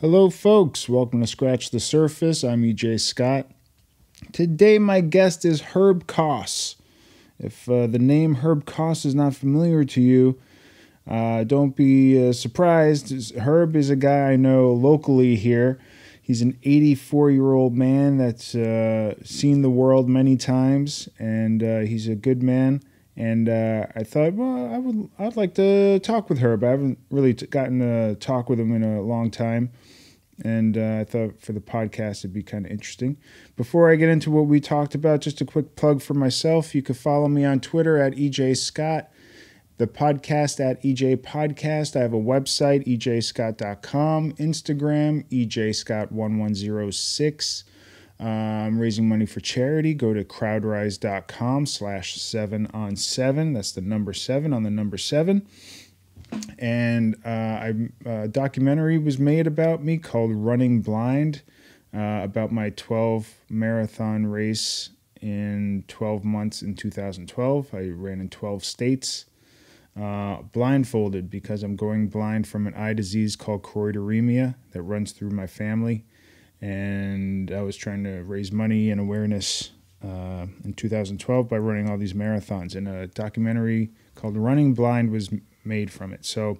Hello, folks. Welcome to Scratch the Surface. I'm EJ Scott. Today, my guest is Herb Koss. If uh, the name Herb Koss is not familiar to you, uh, don't be uh, surprised. Herb is a guy I know locally here. He's an 84 year old man that's uh, seen the world many times, and uh, he's a good man and uh, I thought, well, I would, I'd like to talk with her, but I haven't really t- gotten to talk with him in a long time. And uh, I thought for the podcast, it'd be kind of interesting. Before I get into what we talked about, just a quick plug for myself. You can follow me on Twitter at EJ Scott, the podcast at EJ Podcast. I have a website, ejscott.com, Instagram, EJ Scott 1106 I'm raising money for charity, go to crowdrise.com slash seven on seven. That's the number seven on the number seven. And uh, I, a documentary was made about me called Running Blind, uh, about my 12 marathon race in 12 months in 2012. I ran in 12 states. Uh, blindfolded because I'm going blind from an eye disease called choroideremia that runs through my family. And I was trying to raise money and awareness uh, in 2012 by running all these marathons. And a documentary called Running Blind was made from it. So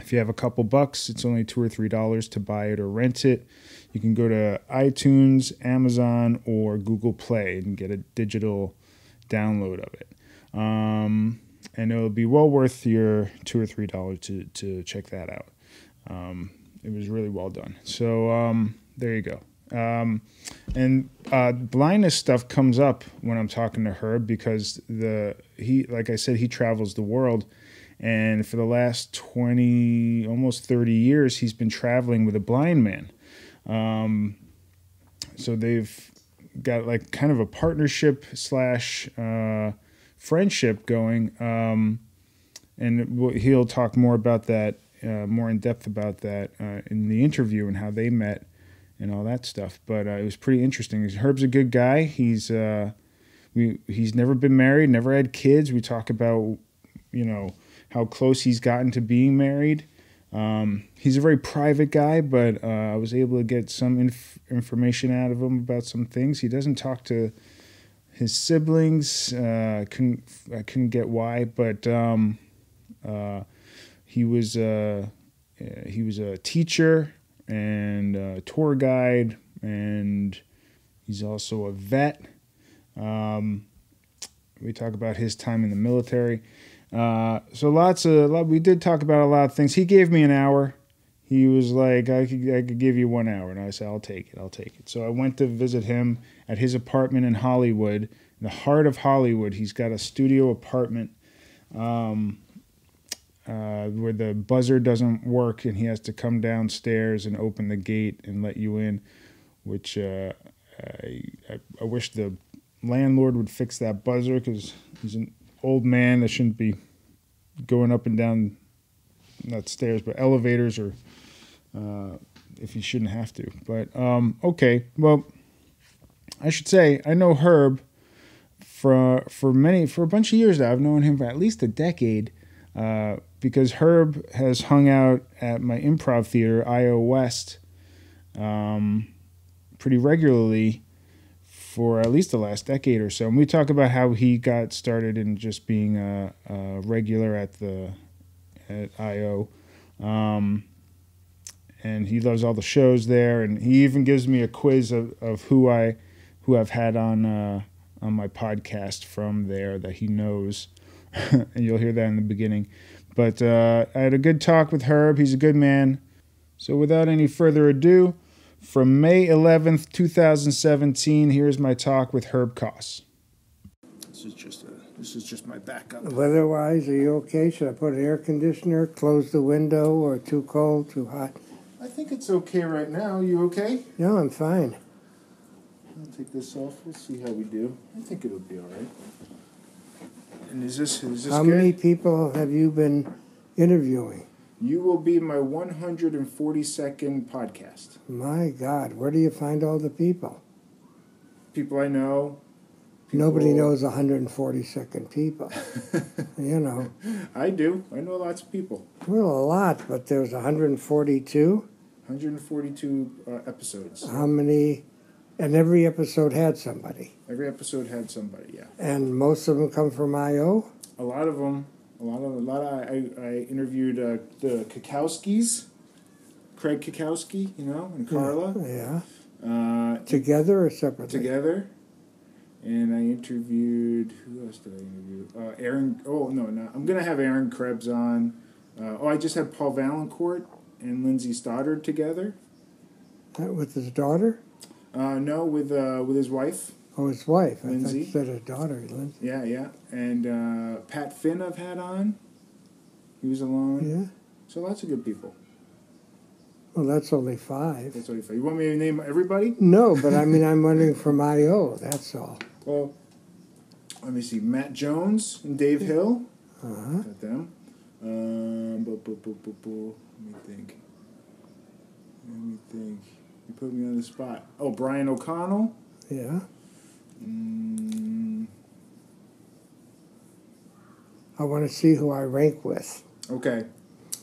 if you have a couple bucks, it's only two or three dollars to buy it or rent it. You can go to iTunes, Amazon, or Google Play and get a digital download of it. Um, and it'll be well worth your two or three dollars to to check that out. Um, it was really well done. So um, there you go. Um, and uh, blindness stuff comes up when I'm talking to Herb because the he like I said he travels the world, and for the last twenty almost thirty years he's been traveling with a blind man. Um, so they've got like kind of a partnership slash. Uh, friendship going. Um, and he'll talk more about that, uh, more in depth about that uh, in the interview and how they met and all that stuff. But uh, it was pretty interesting. Herb's a good guy. He's uh, we he's never been married, never had kids. We talk about you know how close he's gotten to being married. Um, he's a very private guy, but uh, I was able to get some inf- information out of him about some things. He doesn't talk to his siblings. Uh, couldn't I couldn't get why, but um, uh, he was uh, he was a teacher and a tour guide, and he's also a vet. Um, we talk about his time in the military. Uh, so lots of lot, we did talk about a lot of things. He gave me an hour. He was like, I could, I could give you one hour. And I said, I'll take it. I'll take it. So I went to visit him at his apartment in Hollywood, in the heart of Hollywood. He's got a studio apartment um, uh, where the buzzer doesn't work and he has to come downstairs and open the gate and let you in, which uh, I, I, I wish the landlord would fix that buzzer because he's an old man. That shouldn't be going up and down not stairs but elevators or uh, if he shouldn't have to. But um, okay. Well I should say I know Herb for for many for a bunch of years now. I've known him for at least a decade. Uh, because Herb has hung out at my improv theater, IO West, um, pretty regularly for at least the last decade or so. And we talk about how he got started in just being a, a regular at the at IO. Um, and he loves all the shows there, and he even gives me a quiz of, of who I who I've had on uh, on my podcast from there that he knows, and you'll hear that in the beginning. But uh, I had a good talk with Herb. He's a good man. So without any further ado, from May 11th, 2017, here's my talk with Herb Koss. This is just a, this is just my backup. Weather-wise, are you okay? Should I put an air conditioner, close the window, or too cold, too hot? I think it's okay right now. You okay? No, I'm fine. I'll take this off. We'll see how we do. I think it'll be all right. And is this is this How good? many people have you been interviewing? You will be my 142nd podcast. My God, where do you find all the people? People I know. people- Nobody knows 142nd people. you know, I do. I know lots of people. well, a lot, but there's 142. 142 uh, episodes. How many? And every episode had somebody. Every episode had somebody. Yeah. And most of them come from IO? A lot of them. A lot of a lot of. I, I interviewed uh, the Cackowskis, Craig Cackowski, you know, and Carla. Yeah. Uh, Together or separately? together. And I interviewed who else did I interview? Uh, Aaron. Oh no, no, I'm gonna have Aaron Krebs on. Uh, oh, I just had Paul Vaillancourt and Lindsay Stoddard together. That With his daughter? Uh, no, with uh, with his wife. Oh, his wife. Lindsay. said his daughter, Lindsay. Yeah, yeah. And uh, Pat Finn I've had on. He was alone. Yeah. So lots of good people. Well, that's only five. That's what you You want me to name everybody? No, but I mean, I'm wondering from IO, that's all. Well, let me see. Matt Jones and Dave Hill. Uh-huh. Got them. Um, bu- bu- bu- bu- bu- let me think. Let me think. You put me on the spot. Oh, Brian O'Connell. Yeah. Mm, I want to see who I rank with. okay.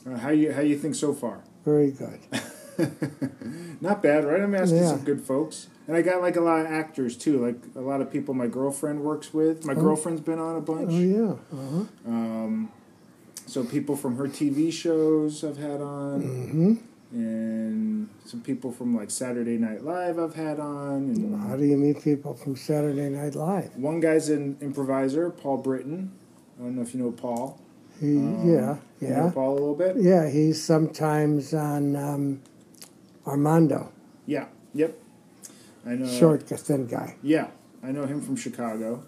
Uh, how you how you think so far? Very good. Not bad, right? I'm asking Yeah. some good folks, and I got like a lot of actors too, like a lot of people my girlfriend works with. My Oh. girlfriend's been on a bunch. Oh, yeah. Uh-huh. Um, so people from her TV shows I've had on, hmm and some people from like Saturday Night Live I've had on, How do you meet people from Saturday Night Live? one guy's an improviser, Paul Brittain. I don't know if you know Paul. He, Um, yeah, You know yeah. Paul a little bit. Yeah, he's sometimes on um, Armando. Yeah. Yep. I know. Short, thin guy. Yeah, I know him from Chicago,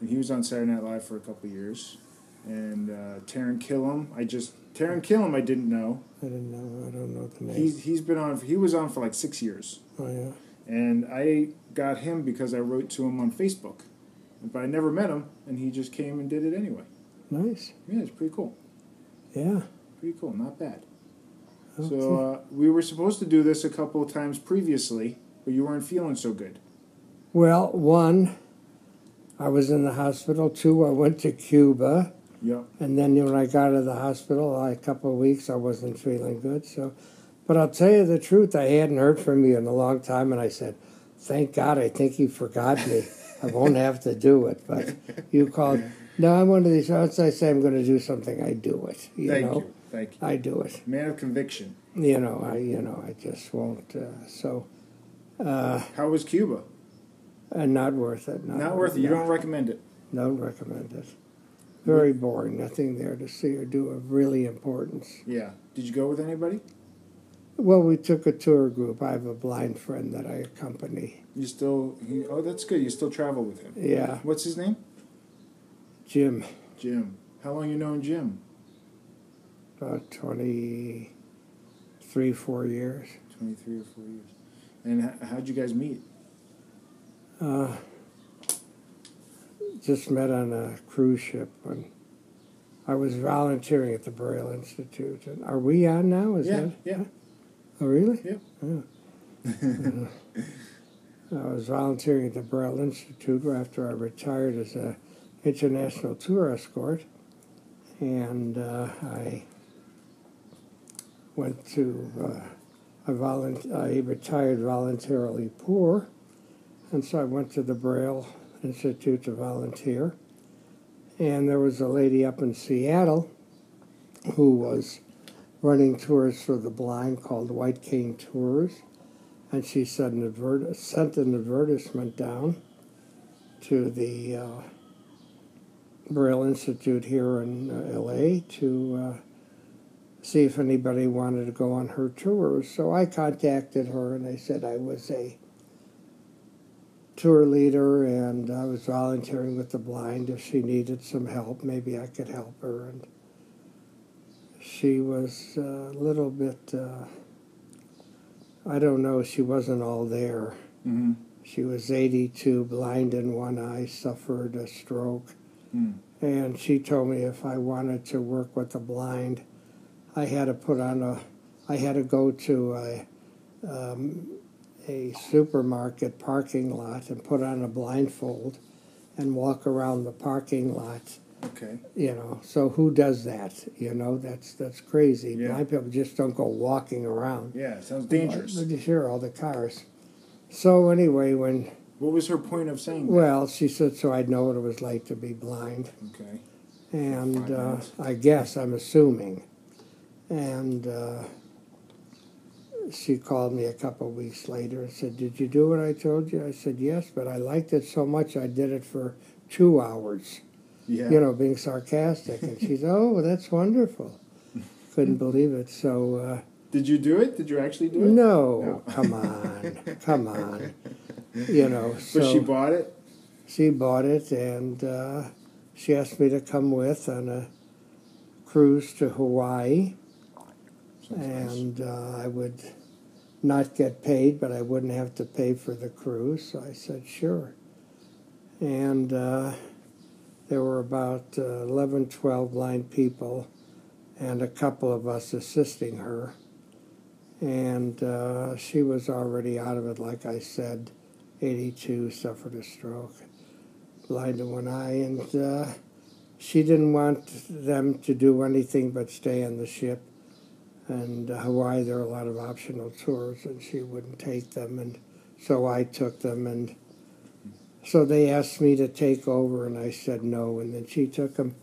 and he was on Saturday Night Live for a couple years. And uh, Taran Killam, I just Taran Killam, I didn't know. I didn't know. I don't know the name. He's he's been on. He was on for like six years, oh, yeah. and I got him because I wrote to him on Facebook, but I never met him, and he just came and did it anyway. Nice. Yeah, it's pretty cool. Yeah. Pretty cool. Not bad. Okay. So uh, we were supposed to do this a couple of times previously, but you weren't feeling so good. Well, one, I was in the hospital. Two, I went to Cuba. Yep. And then when I got out of the hospital, a couple of weeks, I wasn't feeling good. So, but I'll tell you the truth, I hadn't heard from you in a long time, and I said, "Thank God, I think he forgot me. I won't have to do it." But you called. No, I'm one of these. Once I say I'm going to do something, I do it. You Thank know, you. Thank you. I do it. Man of conviction. You know, I you know I just won't. Uh, so, uh, How was Cuba? and not worth it. Not, Not worth it. You don't recommend it. Don't recommend it. Very boring. Nothing there to see or do of really importance. Yeah. Did you go with anybody? Well, we took a tour group. I have a blind friend that I accompany. You still? He, oh, that's good. You still travel with him. Yeah, What's his name? Jim, Jim. How long you known Jim? about 23, four years. Twenty-three or four years. And how'd you guys meet? Uh, just met on a cruise ship when I was volunteering at the Braille Institute. And are we on now? Is yeah. that? Yeah. Oh, really? Yep. Yeah. I was volunteering at the Braille Institute after I retired as a international tour escort, and uh, I went to. Uh, I, volun- I retired voluntarily poor, and so I went to the Braille Institute to volunteer. And there was a lady up in Seattle who was running tours for the blind called White Cane Tours. And she sent an, advert- sent an advertisement down to the uh, Braille Institute here in uh, LA to uh, see if anybody wanted to go on her tours. So I contacted her and I said I was a tour leader and I was volunteering with the blind. If she needed some help, maybe I could help her. And she was a little bit, uh, I don't know, she wasn't all there. Mm-hmm. She was 82, blind in one eye, suffered a stroke. Mm. And she told me if I wanted to work with the blind, I had to put on a, I had to go to a, um, a supermarket parking lot and put on a blindfold and walk around the parking lot Okay. You know, so who does that? You know, that's that's crazy. Yeah. Blind people just don't go walking around. Yeah, sounds dangerous. But Sure, all the cars. So anyway, when What was her point of saying that? well, she said so I'd know what it was like to be blind, Okay. and uh. I guess I'm assuming, and uh, she called me a couple of weeks later and said, "Did you do what I told you?" I said, "Yes, but I liked it so much I did it for two hours." Yeah. you know, being sarcastic. And she's, oh, that's wonderful. Couldn't believe it. So, uh, Did you do it? Did you actually do it? no, come on, come on. You know, so But she bought it. she bought it and uh, she asked me to come with on a cruise to Hawaii. And uh, I would not get paid, but I wouldn't have to pay for the cruise. So I said, sure. And uh, there were about uh, 11, 12 blind people, and a couple of us assisting her. And uh, she was already out of it, like I said, 82, suffered a stroke, blind in one eye, and uh, she didn't want them to do anything but stay on the ship and Hawaii there are a lot of optional tours and she wouldn't take them. And so I took them and so they asked me to take over and I said no. And then she took them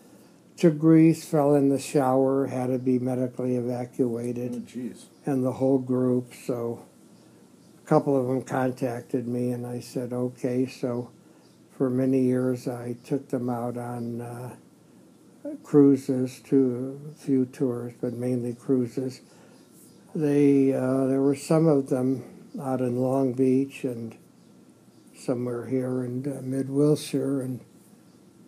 to Greece fell in the shower had to be medically evacuated. Oh, and the whole group. So a couple of them contacted me and I said okay. So for many years I took them out on uh, cruises to a few tours, but mainly cruises. They uh, there were some of them out in Long Beach and somewhere here in uh, Mid Wilshire, and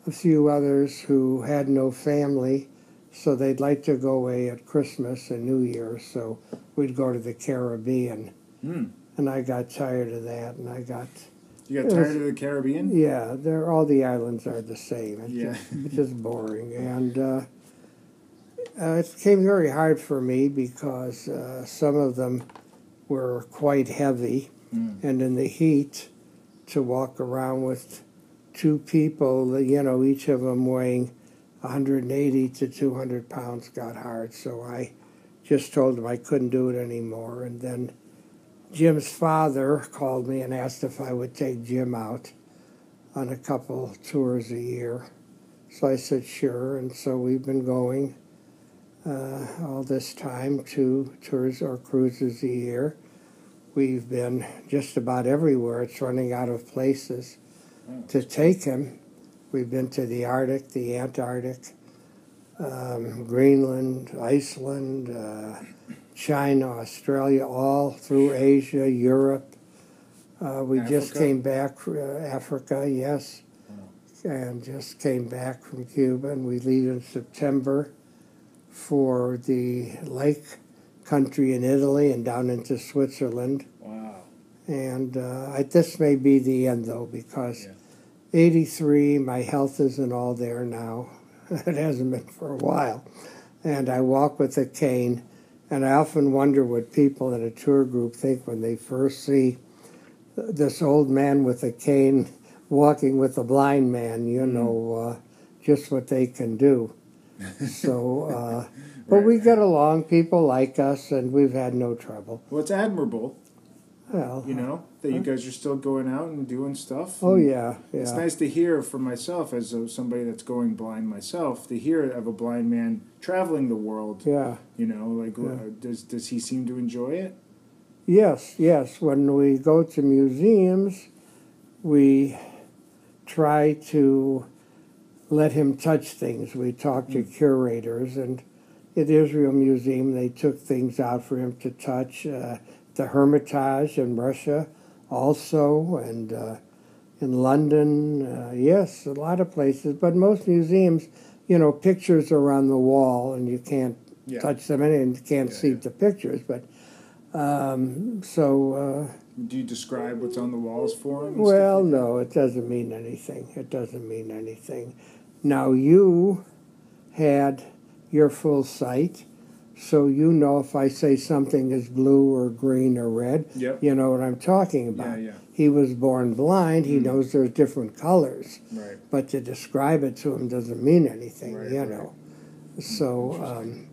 a few others who had no family, so they'd like to go away at Christmas and New Year. So we'd go to the Caribbean, Hmm. and I got tired of that, and I got You got tired of the Caribbean? yeah, they're all the islands are the same. It's Yeah. just, it's just boring, and uh, uh, it became very hard for me because uh, some of them were quite heavy, Mm. and in the heat, to walk around with two people, you know, each of them weighing 180 to 200 pounds, got hard. So I just told them I couldn't do it anymore, and then. Jim's father called me and asked if I would take Jim out on a couple tours a year. So I said sure, and so we've been going uh, all this time, two tours or cruises a year. We've been just about everywhere. It's running out of places to take him. We've been to the Arctic, the Antarctic, um, Greenland, Iceland, uh, China, Australia, all through Asia, Europe. Uh, we just came back, uh, Africa, yes, and just came back from Cuba, and we leave in September for the lake country in Italy and down into Switzerland. Wow. And uh, I, this may be the end, though, because Yeah. 83, my health isn't all there now. it hasn't been for a while. And I walk with a cane, and I often wonder what people in a tour group think when they first see this old man with a cane walking with a blind man, you Mm. know, uh, just what they can do. so, uh, but we get along. People like us, and we've had no trouble. Well, it's admirable, Well, you know, that you guys are still going out and doing stuff. oh yeah, yeah. It's nice to hear for myself, as a, somebody that's going blind myself, to hear of a blind man traveling the world. Yeah. You know, like Yeah. uh, does does he seem to enjoy it? Yes, yes. When we go to museums, we try to let him touch things. We talk to curators, and at the Israel Museum, they took things out for him to touch. Uh, the Hermitage in Russia, also, and uh, in London, uh, yes, a lot of places. But most museums, you know, pictures are on the wall, and you can't Yeah. touch them and you can't Yeah, see yeah. the pictures. But um, so. Uh, Do you describe what's on the walls for and well, like no, it doesn't mean anything. It doesn't mean anything. Now, you had your full sight, so you know if I say something is blue or green or red, Yep. you know what I'm talking about. Yeah, yeah. He was born blind. He Mm. knows there's different colors, Right. but to describe it to him doesn't mean anything, Right, you right. know. So um,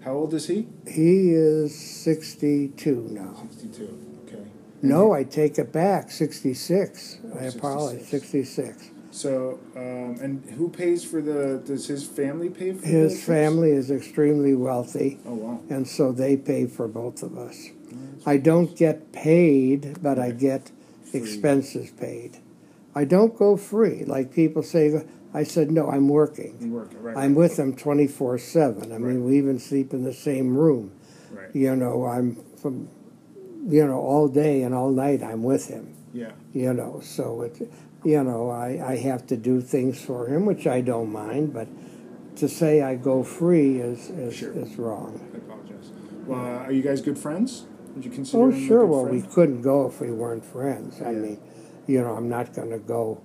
How old is he? he is 62 now. 62. Okay. No, I take it back. 66. I 66. apologize. 66. So, um, and who pays for the? Does his family pay for His family is extremely wealthy, Oh wow. and so they pay for both of us. That's I don't get paid, but I get free. expenses paid. I don't go free. Like people say, I said, no, I'm working. You work right. I'm with them 24 7. I mean, we even sleep in the same room. right. You know, I'm from, you know, all day and all night I'm with him. Yeah. you know so it you know I, I have to do things for him which i don't mind but to say i go free is is, Sure. is wrong I apologize. Well, uh, are you guys good friends? Would you consider? oh sure well we couldn't go if we weren't friends i mean you know i'm not going to go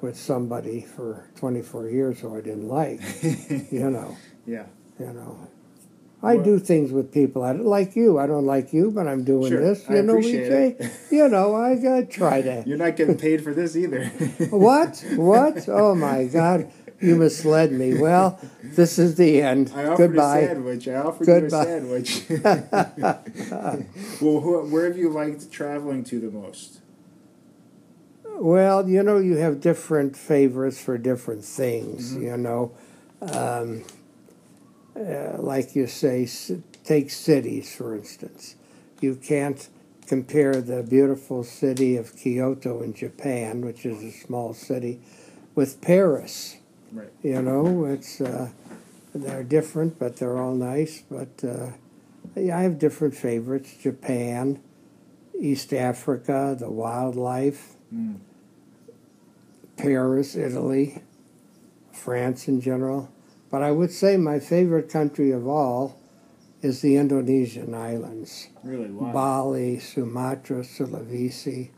with somebody for 24 years who i didn't like you know yeah. you know I do things with people. I don't like you. I don't like you, but I'm doing Sure, this. I You know, appreciate EJ? You know, I, I try to. You're not getting paid for this either. What? What? Oh my God! You misled me. Well, this is the end. I offered Goodbye. a sandwich. I offered Goodbye. you a sandwich. well, who, where have you liked traveling to the most? Well, you know, you have different favorites for different things. Mm-hmm. You know, um, uh, like you say, take cities for instance. You can't compare the beautiful city of Kyoto in Japan, which is a small city, with Paris. Right. You know, it's uh, they're different, but they're all nice. But uh, yeah, I have different favorites: Japan, East Africa, the wildlife, Mm. Paris, Italy, France in general. But I would say my favorite country of all is the Indonesian islands: Really? Wow. Bali, Sumatra, Sulawesi.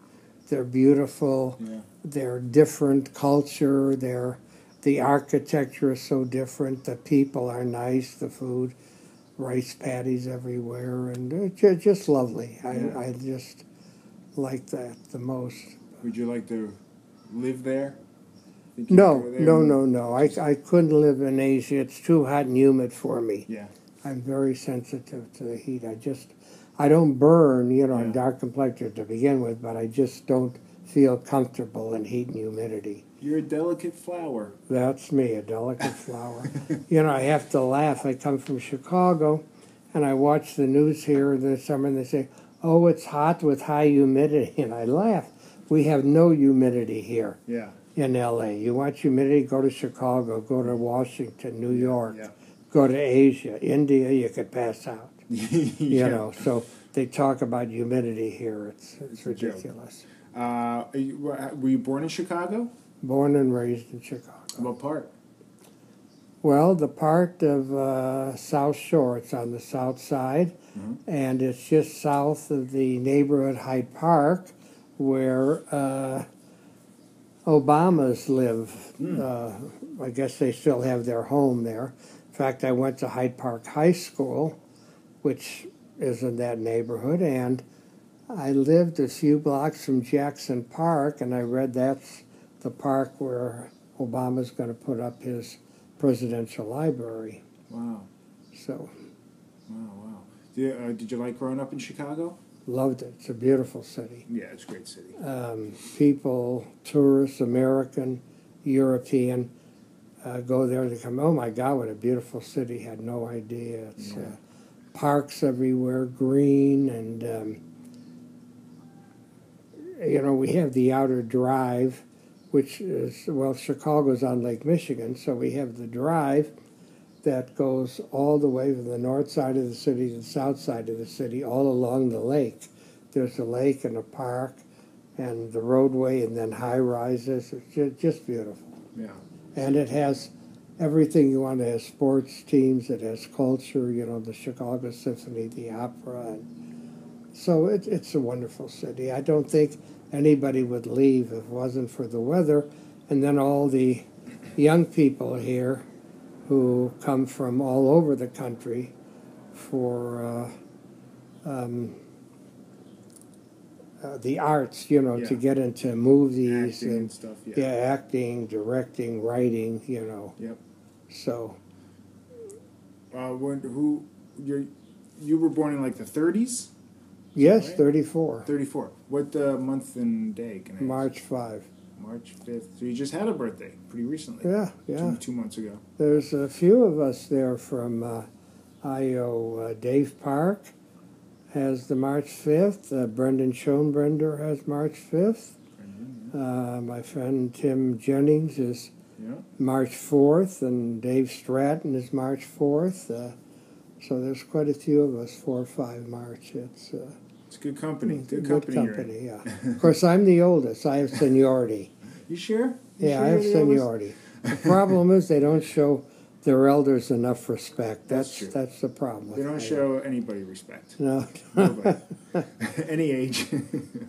They're beautiful Yeah. they're different culture they're the architecture is so different the people are nice the food rice paddies everywhere and it's just lovely I, I just like that the most Would you like to live there? Think you'd no there? no no no I, I couldn't live in asia it's too hot and humid for me Yeah. i'm very sensitive to the heat i just i don't burn you know i'm Yeah. dark complected to begin with but i just don't feel comfortable in heat and humidity You're a delicate flower. That's me, a delicate flower. you know, I have to laugh. I come from Chicago and I watch the news here this summer and they say, oh, it's hot with high humidity. And I laugh. We have no humidity here Yeah. In LA. You want humidity, go to Chicago, go to Washington, New York, Yeah. go to Asia, India, you could pass out. You Yeah. know, so they talk about humidity here. It's, it's It's ridiculous. Uh, you, were you born in Chicago? Born and raised in Chicago. What part? Well, the part of uh, South Shore, it's on the south side, Mhm. and it's just south of the neighborhood Hyde Park, where uh, Obamas live. Mm. Uh, I guess they still have their home there. In fact, I went to Hyde Park High School, which is in that neighborhood, and I lived a few blocks from Jackson Park, and I read that's the park where Obama's going to put up his presidential library. Wow. So Wow. Wow. Did, uh, did you like growing up in Chicago? Loved it. It's a beautiful city. Yeah, it's a great city. Um, people, tourists, American, European, uh, go there. They come, oh my God, what a beautiful city! Had no idea. It's Yeah. uh, parks everywhere, green, and um, you know we have the outer drive, which is well, Chicago's on Lake Michigan, so we have the drive that goes all the way from the north side of the city to the south side of the city, all along the lake. There's a lake and a park, and the roadway, and then high rises. It's just beautiful, Yeah. and it has everything you want. It has sports teams. It has culture. You know, the Chicago Symphony, the opera, and so it, it's a wonderful city. I don't think anybody would leave if it wasn't for the weather, and then all the young people here who come from all over the country for uh, um, uh, the arts, you know, to get into movies Acting and and stuff. Yeah. yeah, acting, directing, writing, you know. Yep. So Uh, when who you you were born in like the 30s? yes, right? 34, 34. What uh, month and day? Can I ask? March 5. March 5th. So you just had a birthday pretty recently. Yeah, yeah. Two, two months ago. There's a few of us there from uh, IO. Uh, Dave Park has the March 5th. Uh, Brendan Schoenbrender has March 5th. Uh, my friend Tim Jennings is Yeah. March 4th, and Dave Stratton is March 4th. Uh, so there's quite a few of us, four or five March. It's uh, It's good company. Good, good company. yeah. of course, I'm the oldest. I have seniority. You sure? You Yeah, sure I have the seniority. The problem is they don't show their elders enough respect. That's That's that's the problem. They don't show anybody respect. No. Nobody. Any age.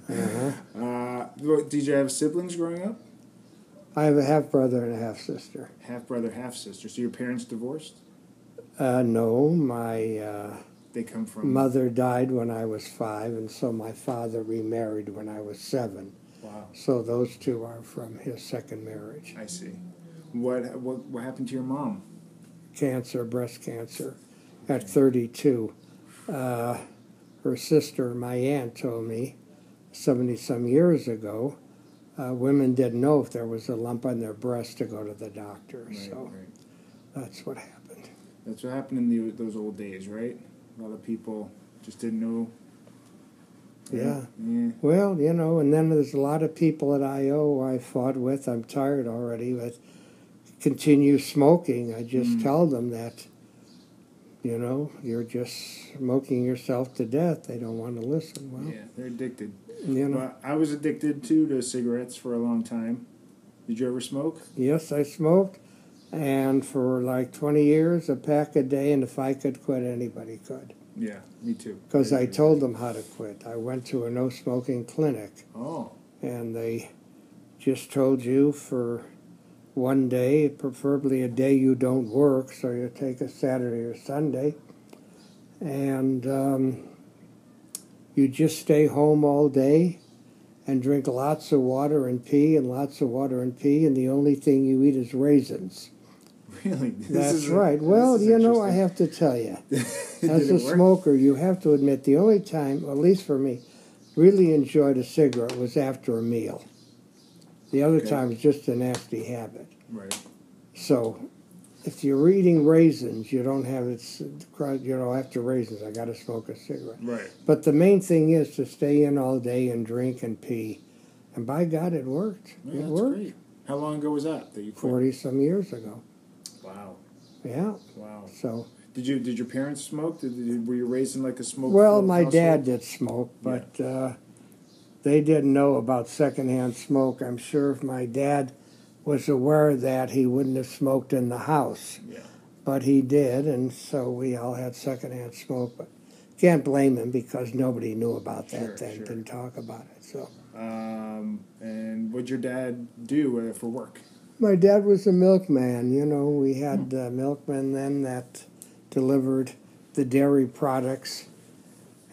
Uh-huh. uh, did you have siblings growing up? I have a half brother and a half sister. Half brother, half sister. So your parents divorced? Uh, no, my uh, They come from. mother died when I was five, and so my father remarried when I was seven. Wow. So those two are from his second marriage. I see. What what what happened to your mom? Cancer, breast cancer, at 32. Uh, her sister, my aunt, told me 70 some years ago, uh, women didn't know if there was a lump on their breast to go to the doctor. Right, so right. that's what happened. That's what happened in the, those old days, right? A lot of people just didn't know. Yeah. Yeah. Well, you know, and then there's a lot of people at IO I fought with. I'm tired already, but continue smoking. I just Mm. tell them that, you know, you're just smoking yourself to death. They don't want to listen. Well, Yeah, they're addicted. you know, But I was addicted too to cigarettes for a long time. Did you ever smoke? yes, I smoked, and for like 20 years, a pack a day, and if I could quit, anybody could. Yeah, me too. Because I told them how to quit. I went to a no smoking clinic. Oh, and they just told you for one day, preferably a day you don't work, so you take a Saturday or Sunday, and um, you just stay home all day and drink lots of water and pee and lots of water and pee, and the only thing you eat is raisins. Really? This That's is- right. this Well, you know, I have to tell you. As a smoker, you have to admit the only time, at least for me, really enjoyed a cigarette was after a meal. The other Okay. time it's just a nasty habit. Right. So, if you're eating raisins, you don't have it. You know, after raisins, I got to smoke a cigarette. Right. But the main thing is to stay in all day and drink and pee, and by God, it worked. Yeah, it worked. great. How long ago was that that? Forty some years ago. Wow. Yeah. Wow. So, Did you did your parents smoke? Did, did were you raised in like a smoke? well, my dad did smoke, but uh, they didn't know about secondhand smoke. I'm sure if my dad was aware of that, he wouldn't have smoked in the house. Yeah. But he did, and so we all had secondhand smoke. But can't blame him because nobody knew about that Sure, then, sure. didn't talk about it. So Um, and what'd your dad do uh, for work? My dad was a milkman. You know, we had uh, milkmen then that delivered the dairy products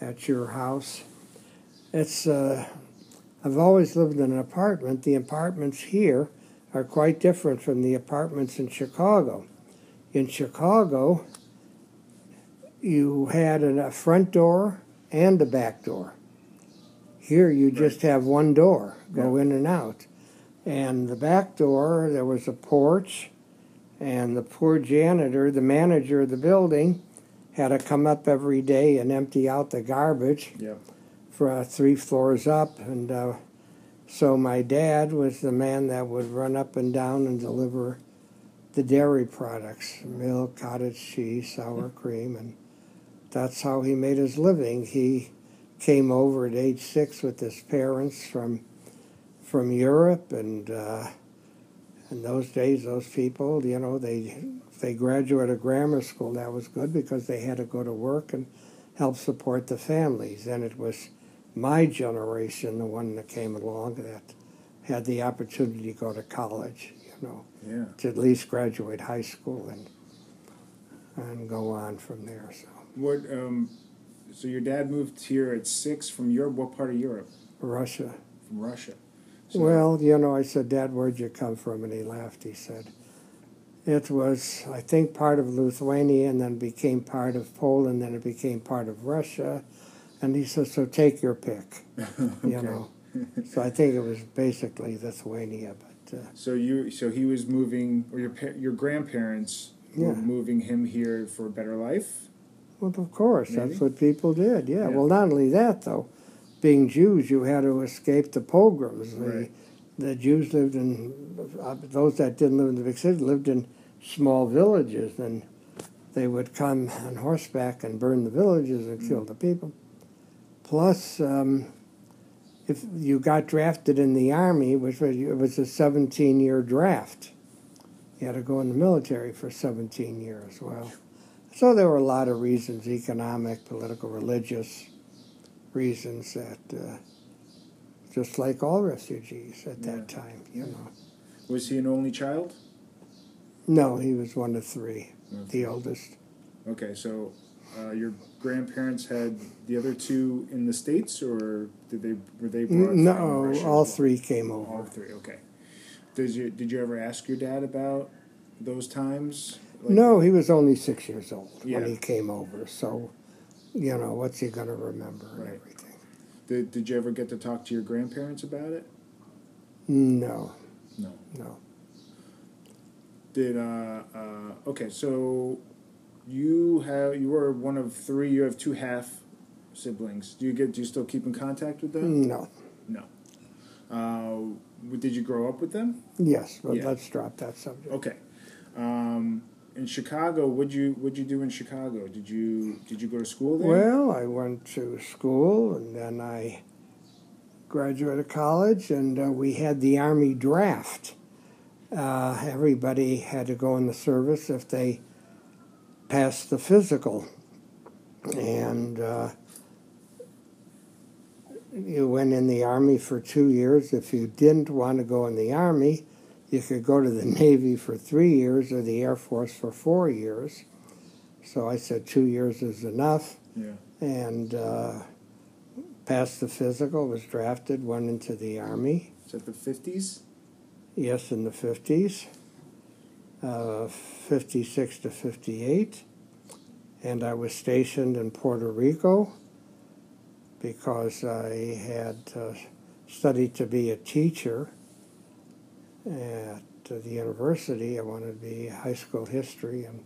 at your house. It's uh, I've always lived in an apartment. The apartments here are quite different from the apartments in Chicago. In Chicago, you had a front door and a back door. Here, you just have one door, go in and out. And the back door, there was a porch, and the poor janitor, the manager of the building, had to come up every day and empty out the garbage Yeah. for uh, three floors up. And uh, so my dad was the man that would run up and down and deliver the dairy products milk, cottage cheese, sour cream. And that's how he made his living. He came over at age six with his parents from from Europe and uh, in those days those people you know they they graduated grammar school that was good because they had to go to work and help support the families and it was my generation the one that came along that had the opportunity to go to college you know Yeah. to at least graduate high school and and go on from there so What? Um, so your dad moved here at six from Europe. What part of Europe? Russia. From Russia. So, Well, you know, I said, Dad, where'd you come from? And he laughed. He said, It was, I think, part of Lithuania and then became part of Poland, then it became part of Russia. And he said, So take your pick, okay. you know. So I think it was basically Lithuania, but uh, So you, so he was moving, or your your grandparents Yeah. were moving him here for a better life. well, of course, Maybe. that's what people did. Yeah. Yeah. Well, not only that, though, being Jews, you had to escape the pogroms. The, Right. the Jews lived in, uh, those that didn't live in the big city lived in small villages, and they would come on horseback and burn the villages and kill the people. Plus, um, if you got drafted in the army, which was it was a 17-year draft, you had to go in the military for 17 years. Well, so there were a lot of reasons, economic, political, religious reasons that, uh, just like all refugees at Yeah. that time, you know. Was he an only child? No, he was one of three, the oldest. Okay, so uh, your grandparents had the other two in the states, or did they were they brought? No, all three came over. All three. Okay. Did you did you ever ask your dad about those times? Like- No, he was only six years old Yeah. when he came over, so, you know, what's he going to remember and everything? Did Did you ever get to talk to your grandparents about it? No, No. no. Did uh, uh okay, so you have you were one of three. You have two half siblings. Do you get? Do you still keep in contact with them? No. No. Uh, did you grow up with them? Yes, but Yeah. let's drop that subject. Okay. Um, in Chicago, what'd you what'd you do in Chicago? Did you did you go to school there? Well, I went to school and then I graduated college, and uh, we had the Army draft. Uh, everybody had to go in the service if they passed the physical. And uh, you went in the Army for two years. If you didn't want to go in the Army, you could go to the Navy for three years or the Air Force for four years. So I said two years is enough yeah. and uh, passed the physical, was drafted, went into the Army. Is that the fifties? Yes, in the 50s, uh, 56 to 58. And I was stationed in Puerto Rico because I had uh, studied to be a teacher at the university. I wanted to be a high school history and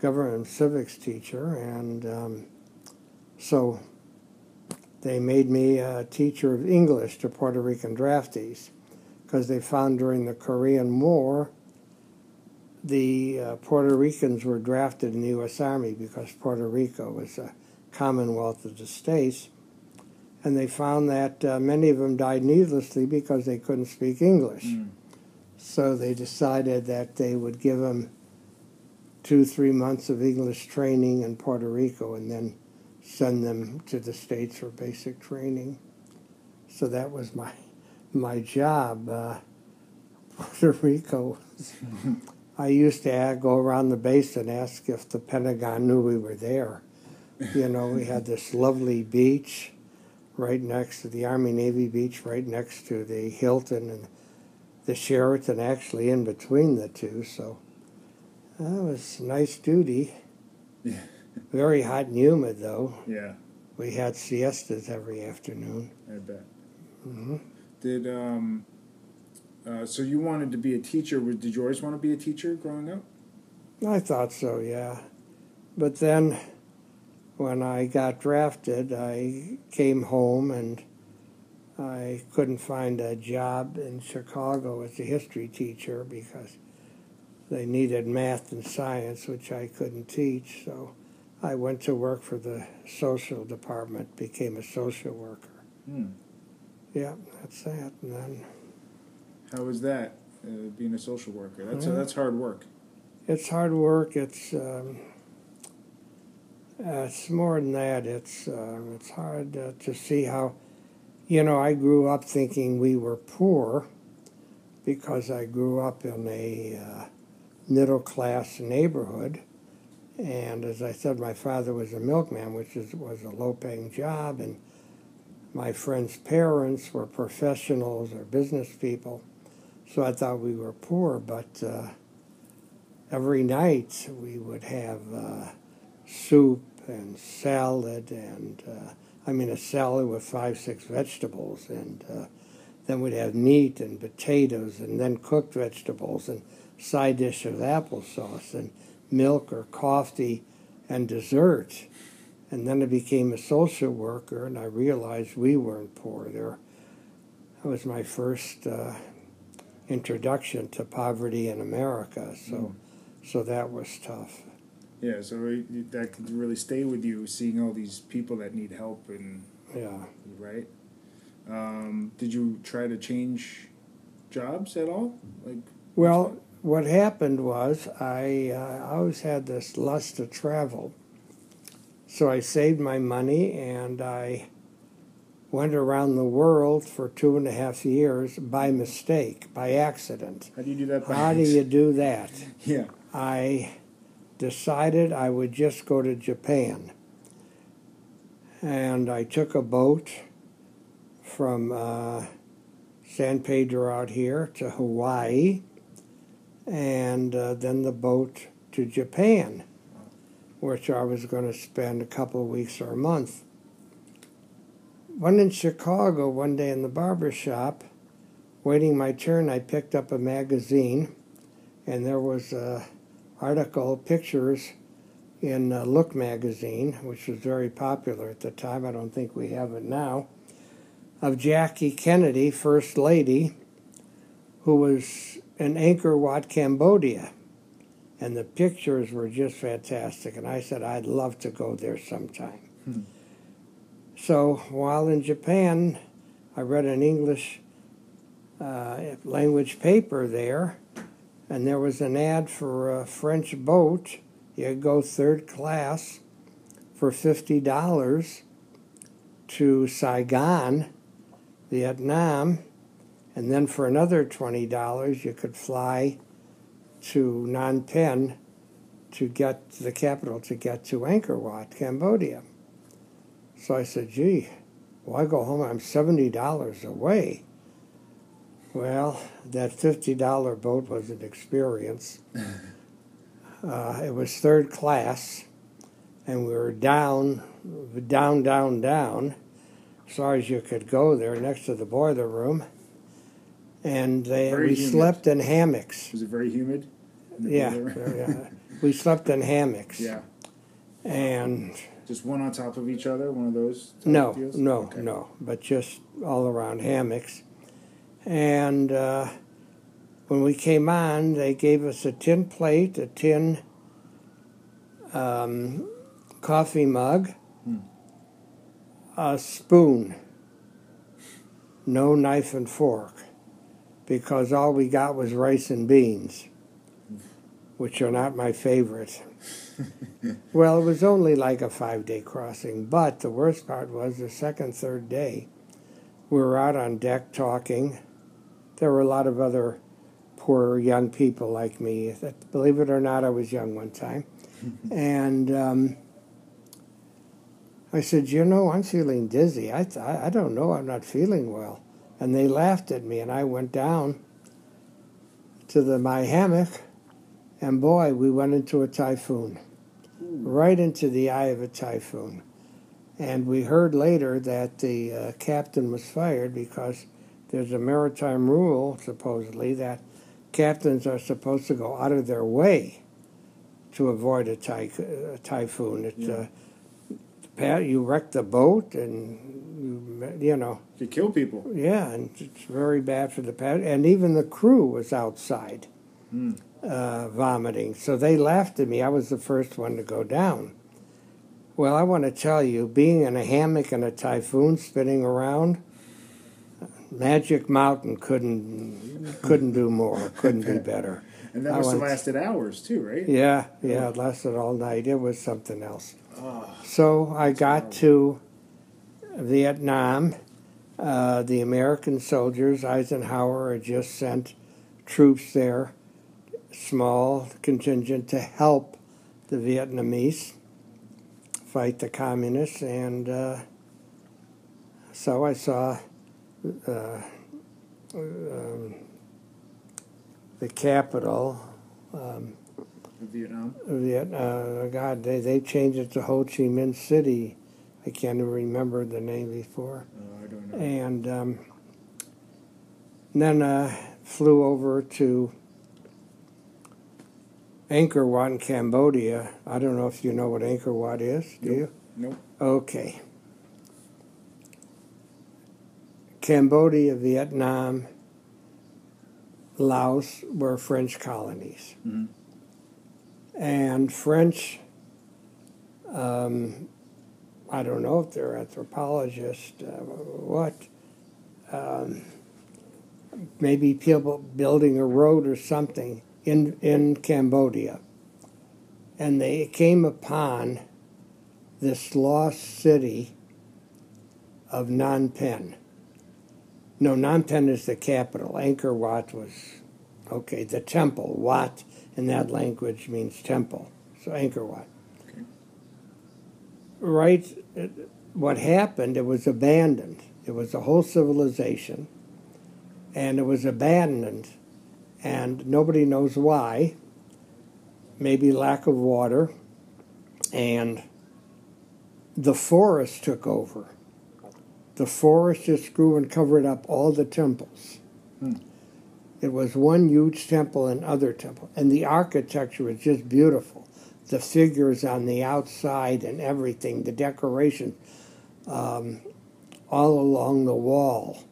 government and civics teacher. And um, so they made me a teacher of English to Puerto Rican draftees because they found during the Korean War the uh, Puerto Ricans were drafted in the U.S. Army because Puerto Rico was a commonwealth of the states. And they found that uh, many of them died needlessly because they couldn't speak English. Mm. So they decided that they would give them two, three months of English training in Puerto Rico and then send them to the States for basic training. So that was my my job. Uh, Puerto Rico. I used to uh, go around the base and ask if the Pentagon knew we were there. You know, we had this lovely beach right next to the Army Navy beach, right next to the Hilton and the Sheraton, actually in between the two. So that was nice duty. Yeah. Very hot and humid, though. Yeah, We had siestas every afternoon. I bet. hmm Did um, uh, so you wanted to be a teacher? Did you always want to be a teacher growing up? I thought so, yeah. But then when I got drafted, I came home and I couldn't find a job in Chicago as a history teacher because they needed math and science, which I couldn't teach. So I went to work for the social department, became a social worker. Hmm. Yeah, that's that. And then How was that? Uh, being a social worker. That's Yeah. that's hard work. it's hard work. It's um, uh, it's more than that. It's um, it's hard uh, to see how, you know, I grew up thinking we were poor, because I grew up in a uh, middle class neighborhood, And as I said, my father was a milkman, which is, was a low paying job, and my friends' parents were professionals or business people. So I thought we were poor, but uh, every night we would have uh, soup and salad, and uh, I mean, a salad with five, six vegetables, and uh, then we'd have meat and potatoes, and then cooked vegetables, and side dish of applesauce, and milk or coffee, and dessert. And then I became a social worker, and I realized we weren't poor. There, that was my first uh, introduction to poverty in America. So, mm. so that was tough. Yeah, so that could really stay with you, seeing all these people that need help, and yeah, right. Um, did you try to change jobs at all? Like, well, what happened was I uh, always had this lust to travel, so I saved my money and I went around the world for two and a half years by mistake, by accident. How do you do that? How do you do that? Yeah. I decided I would just go to Japan. And I took a boat from uh, San Pedro out here to Hawaii, and uh, then the boat to Japan, which I was going to spend a couple of weeks or a month. When in Chicago one day in the barber shop, waiting my turn, I picked up a magazine, and there was a article, pictures in uh, Look magazine, which was very popular at the time. I don't think we have it now, of Jackie Kennedy, First Lady, who was in Angkor Wat, Cambodia. And the pictures were just fantastic. And I said, I'd love to go there sometime. Hmm. So while in Japan, I read an English uh, language paper there and there was an ad for a French boat. You go third class for $50 to Saigon, Vietnam, and then for another $20 you could fly to Phnom Penh to get to the capital to get to Angkor Wat, Cambodia. So I said, gee, why go home? I'm $70 away. Well, that $50 boat was an experience. Uh, it was third class, and we were down, down, down, down, as far as you could go there, next to the boiler room. And they, we humid. slept in hammocks. Was it very humid? Yeah, yeah. we slept in hammocks. Yeah. And just one on top of each other, one of those. No, no, okay. no, but just all around hammocks. And uh, when we came on, they gave us a tin plate, a tin um, coffee mug, hmm. a spoon, no knife and fork, because all we got was rice and beans, which are not my favorite. well, it was only like a five day crossing, but the worst part was the second, third day, we were out on deck talking there were a lot of other poor young people like me. That, believe it or not, I was young one time. and um, I said, You know, I'm feeling dizzy. I, I don't know, I'm not feeling well. And they laughed at me, and I went down to the, my hammock, and boy, we went into a typhoon, right into the eye of a typhoon. And we heard later that the uh, captain was fired because there's a maritime rule, supposedly, that captains are supposed to go out of their way to avoid a, ty- a typhoon. It's yeah. uh, you wreck the boat and you, you know you kill people. Yeah, and it's very bad for the past. And even the crew was outside mm. uh, vomiting, so they laughed at me. I was the first one to go down. Well, I want to tell you, being in a hammock in a typhoon spinning around Magic Mountain couldn't couldn't do more, couldn't be better. and that must have lasted hours too, right? Yeah, yeah, it lasted all night. It was something else. Oh, so I got horrible. to Vietnam. Uh, the American soldiers, Eisenhower had just sent troops there, small contingent, to help the Vietnamese fight the communists, and uh, so I saw uh, um, the capital. Um, Vietnam. Viet, uh, God, they, they changed it to Ho Chi Minh City. I can't even remember the name before. Uh, I don't know. And um, then uh, flew over to Angkor Wat in Cambodia. I don't know if you know what Angkor Wat is. Do Nope. you? Nope. Okay. Cambodia, Vietnam, Laos were French colonies. Mhm. And French, um, I don't know if they're anthropologists, uh, what, um, maybe people building a road or something in, in Cambodia. And they came upon this lost city of Phnom Penh. No, Penh is the capital. Angkor Wat was, okay, the temple. Wat in that language means temple. So Angkor Wat. Okay. Right, what happened, it was abandoned. It was a whole civilization, and it was abandoned, and nobody knows why. Maybe lack of water, and the forest took over. The forest just grew and covered up all the temples. Hmm. It was one huge temple and other temple, and the architecture was just beautiful. The figures on the outside and everything, the decoration, um, all along the wall,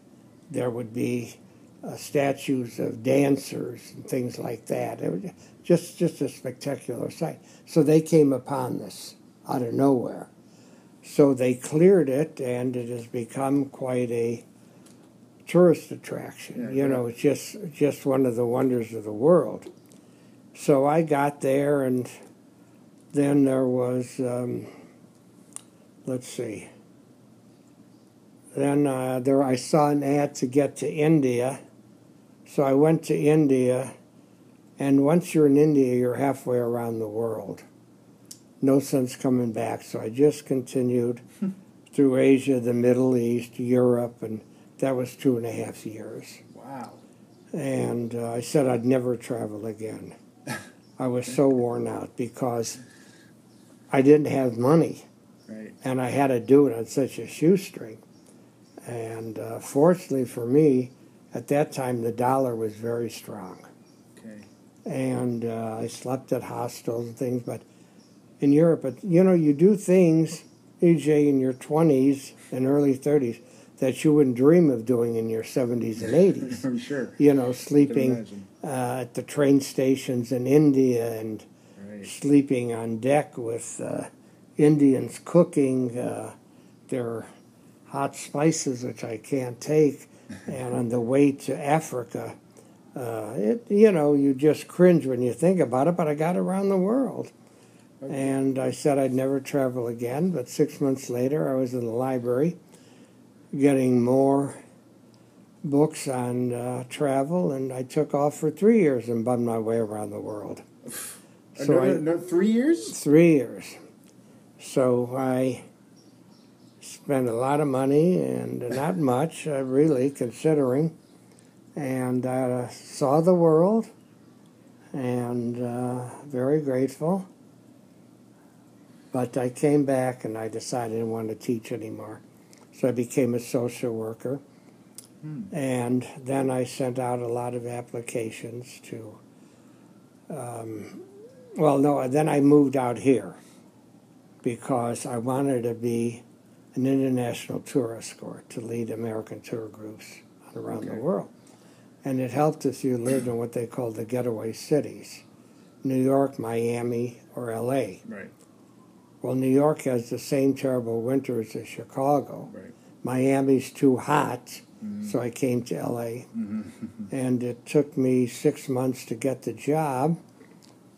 there would be uh, statues of dancers and things like that. It was just just a spectacular sight. So they came upon this out of nowhere. So they cleared it, and it has become quite a tourist attraction. Yeah, you know, it's just just one of the wonders of the world. So I got there, and then there was, um, let's see. Then uh, there I saw an ad to get to India, so I went to India, and once you're in India, you're halfway around the world. No sense coming back, so I just continued through Asia, the Middle East, Europe, and that was two and a half years. Wow. And uh, I said I'd never travel again. I was so worn out because I didn't have money Right. and I had to do it on such a shoestring. And uh, fortunately for me, at that time the dollar was very strong, Okay. and uh, I slept at hostels and things. But in Europe, but you know, you do things, EJ, in your twenties and early thirties that you wouldn't dream of doing in your seventies and eighties. I'm sure. you know, sleeping uh, at the train stations in India and Right. sleeping on deck with uh, Indians cooking uh, their hot spices, which I can't take, and on the way to Africa. Uh, it, you know, you just cringe when you think about it, but I got around the world. And I said I'd never travel again, but six months later, I was in the library getting more books on uh, travel, and I took off for three years and bummed my way around the world. So no, I, no, no, three years? three years. So I spent a lot of money and not much, uh, really, considering, and uh, saw the world, and uh, very grateful. But I came back and I decided I didn't want to teach anymore. So I became a social worker. Hmm. And then I sent out a lot of applications to, um, well, no, then I moved out here because I wanted to be an international tour escort to lead American tour groups around the world. And it helped if you lived in what they call the getaway cities New York, Miami, or LA. Right. Well, New York has the same terrible winters as Chicago. Right. Miami's too hot, Mhm. so I came to LA. Mhm. And it took me six months to get the job.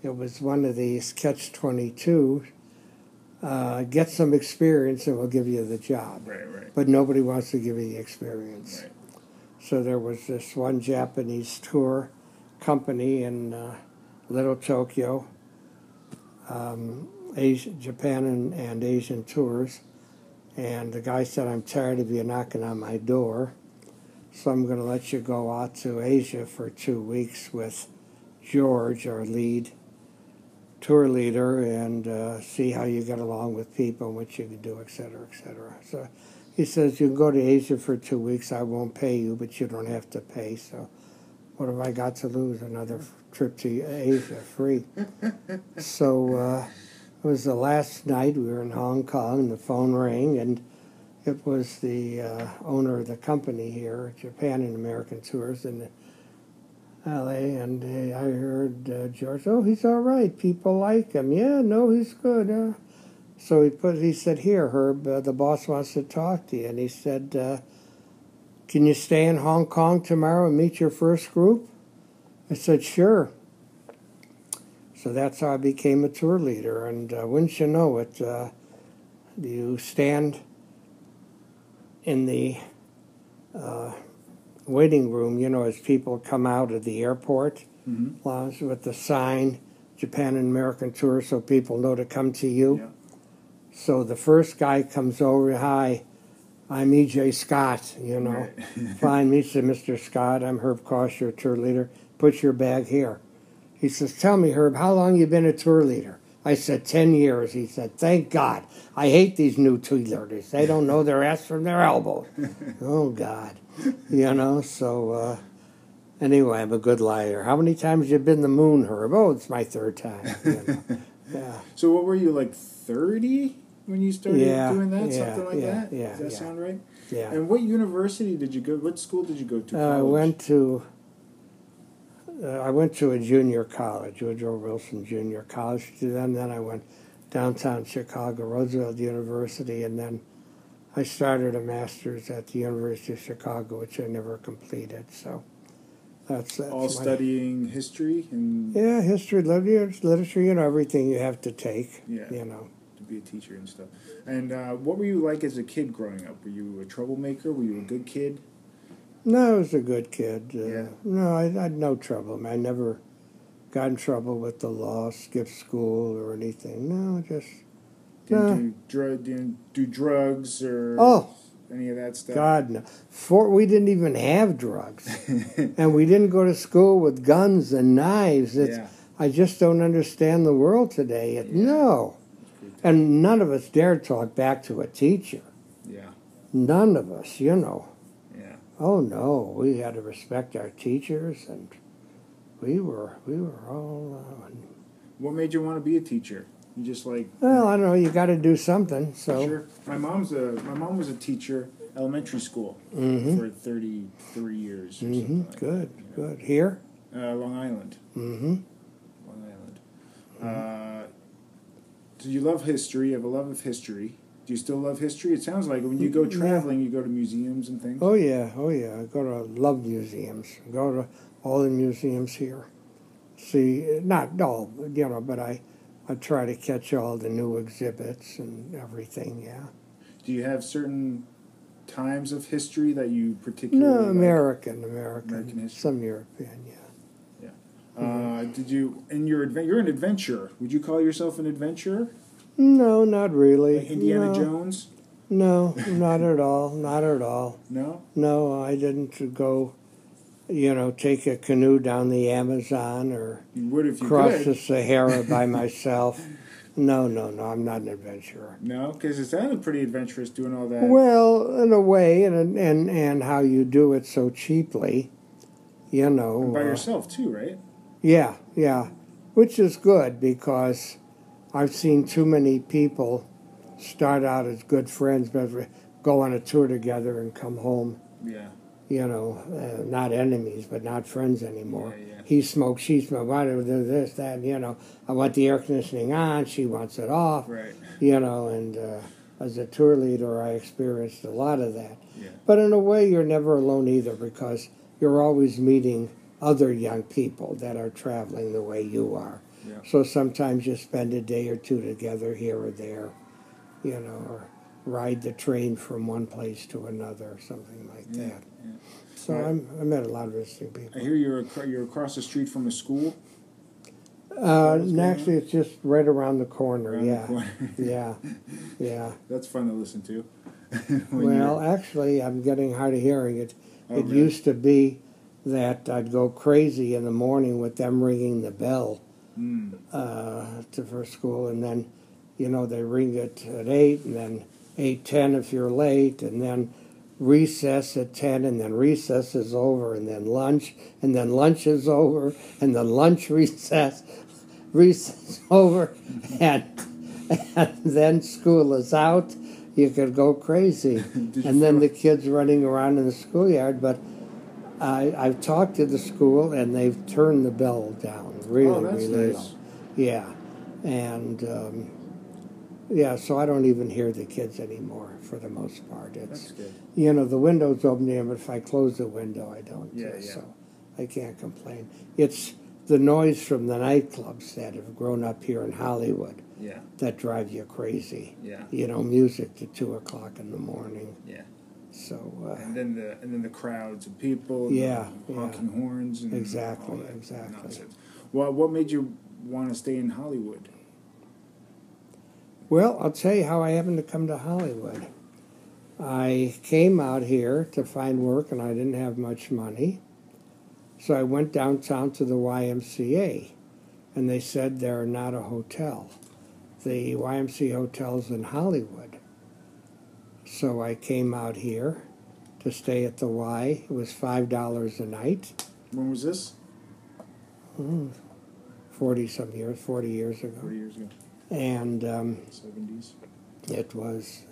It was one of these catch 22 uh, get some experience and we'll give you the job. right. Right. But nobody wants to give you the experience. Right. So there was this one Japanese tour company in uh, Little Tokyo. um, Asia, Japan and, and Asian tours. And the guy said, I'm tired of you knocking on my door. So I'm going to let you go out to Asia for two weeks with George, our lead tour leader, and uh, see how you get along with people, what you can do, et cetera, et cetera. So he says, You can go to Asia for two weeks. I won't pay you, but you don't have to pay. So what have I got to lose? Another trip to Asia free. so uh, it was the last night. We were in Hong Kong, and the phone rang, and it was the uh, owner of the company here, Japan and American Tours in L.A. And uh, I heard uh, George, oh, he's all right. People like him. Yeah, no, he's good. Uh. So he put, he said, here, Herb, uh, the boss wants to talk to you. And he said, uh, can you stay in Hong Kong tomorrow and meet your first group? I said, sure. So that's how I became a tour leader. And uh, wouldn't you know it, uh, you stand in the uh, waiting room, you know, as people come out of the airport Mm-hmm. lounge with the sign, Japan and American Tour, so people know to come to you. Yeah. So the first guy comes over, hi, I'm E.J. Scott, you know. Right. Fine, me, said Mr. Scott, I'm Herb Koss, your tour leader. Put your bag here. He says, tell me, Herb, how long you been a tour leader? I said, 10 years. He said, thank God. I hate these new tour leaders. They don't know their ass from their elbow. oh, God. You know, so uh, anyway, I'm a good liar. How many times you been the moon, Herb? Oh, it's my third time. You know. yeah. So what were you like thirty when you started Yeah, doing that? yeah, Something like yeah, that? yeah, Does that sound right? Yeah. And what university did you go? What school did you go to? Uh, I went to uh, I went to a junior college, Woodrow Wilson Junior College. to Then, then I went downtown Chicago, Roosevelt University, and then I started a master's at the University of Chicago, which I never completed. So that's, that's all my- studying history and Yeah, history, literature, literature, you know, everything you have to take. Yeah. You know. to be a teacher and stuff. And uh, what were you like as a kid growing up? Were you a troublemaker? Were you a good kid? No, I was a good kid. Uh, Yeah. No, I, I had no trouble. I never got in trouble with the law, skipped school or anything. No, just Didn't No. do drug? Didn't do drugs or Oh. any of that stuff? God no. For we didn't even have drugs, and we didn't go to school with guns and knives. It's, yeah. I just don't understand the world today. It, Yeah. No, and none of us dared talk back to a teacher. Yeah. None of us, you know. Oh no, we had to respect our teachers, and we were we were all. Uh, What made you want to be a teacher? You just like well, I don't know. You got to do something. So. Sure. My mom's a my mom was a teacher, elementary school, hmm for thirty three years. Or hmm something like Good. that, you know. Good. Here. Uh, Long Island. hmm Long Island. Uh, do you love history? You have a love of history. Do you still love history? It sounds like when you go traveling, you go to museums and things. Oh yeah. Oh yeah. I go to love museums. Go to all the museums here. See, not all, you know, but I, I try to catch all the new exhibits and everything. Yeah. Do you have certain times of history that you particularly No, like? American, American, American history. some European. Yeah. Uh, did you in your advent? You're an adventurer. Would you call yourself an adventurer? No, not really. Like Indiana no, Jones? No, not at all. Not at all. No. No, I didn't go, you know, take a canoe down the Amazon or You if you cross could. the Sahara by myself. No, no, no, I'm not an adventurer. No, because it sounded pretty adventurous doing all that. Well, in a way, and and and how you do it so cheaply, you know. And by uh, yourself too, right? Yeah, yeah, which is good because I've seen too many people start out as good friends, but go on a tour together and come home, Yeah. you know, uh, not enemies, but not friends anymore. Yeah, yeah. He smokes, she smokes, why do this, that, and, you know. I want the air conditioning on, she wants it off, Right. you know, and uh, as a tour leader, I experienced a lot of that. Yeah. But in a way, you're never alone either because you're always meeting other young people that are traveling the way you are. Yeah. So sometimes you spend a day or two together here or there, you know, or ride the train from one place to another, something like Yeah, that. yeah. So Right. I'm, I met a lot of interesting people. I hear you're you're across the street from a school. Uh, What's and going actually, it's just right around the corner. Around the yeah, corner. yeah, yeah. That's fun to listen to. Well, you're- actually, I'm getting hard of hearing. It Oh, it really? used to be that I'd go crazy in the morning with them ringing the bell Mm, uh, to first school, and then, you know, they ring it at eight, and then eight ten if you're late, and then recess at ten, and then recess is over, and then lunch, and then lunch is over, and then lunch recess, recess over, and and then school is out. You could go crazy, and then the kids running around in the schoolyard, but. I, I've talked to the school and they've turned the bell down really, oh, that's really nice. Yeah, and um, yeah, so I don't even hear the kids anymore for the most part. It's That's good. you know the window's open there, but if I close the window, I don't. Yeah, yeah. So I can't complain. It's the noise from the nightclubs that have grown up here in Hollywood Yeah, that drive you crazy. yeah, You know, music to two o'clock in the morning. yeah. So uh, And then the and then the crowds of people. Yeah, the yeah. honking horns. And Exactly, exactly. Nonsense. Well, what made you want to stay in Hollywood? Well, I'll tell you how I happened to come to Hollywood. I came out here to find work and I didn't have much money. So I went downtown to the YMCA and they said they're not a hotel. The YMCA hotel's in Hollywood. So I came out here to stay at the Y. It was $5 a night, When was this? 40 some years, 40 years ago. Forty years ago. And um, Seventies. It was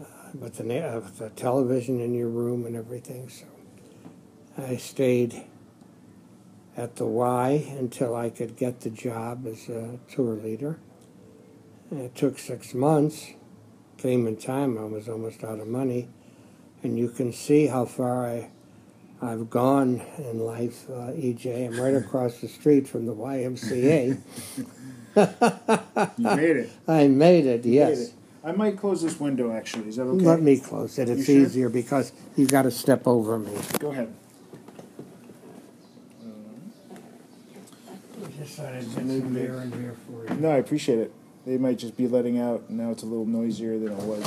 uh, with the na- uh, with the television in your room and everything. So I stayed at the Y until I could get the job as a tour leader. And it took six months. Came in time, I was almost out of money, and you can see how far I. I've gone in life, uh, EJ. I'm right across the street from the YMCA. You made it. I made it, You yes. made it. I might close this window. Actually, is that okay? Let me close it. It's sure? easier because you've got to step over me. Go ahead. I just thought I'd get some air in here for you. No, I appreciate it. They might just be letting out. Now it's a little noisier than it was.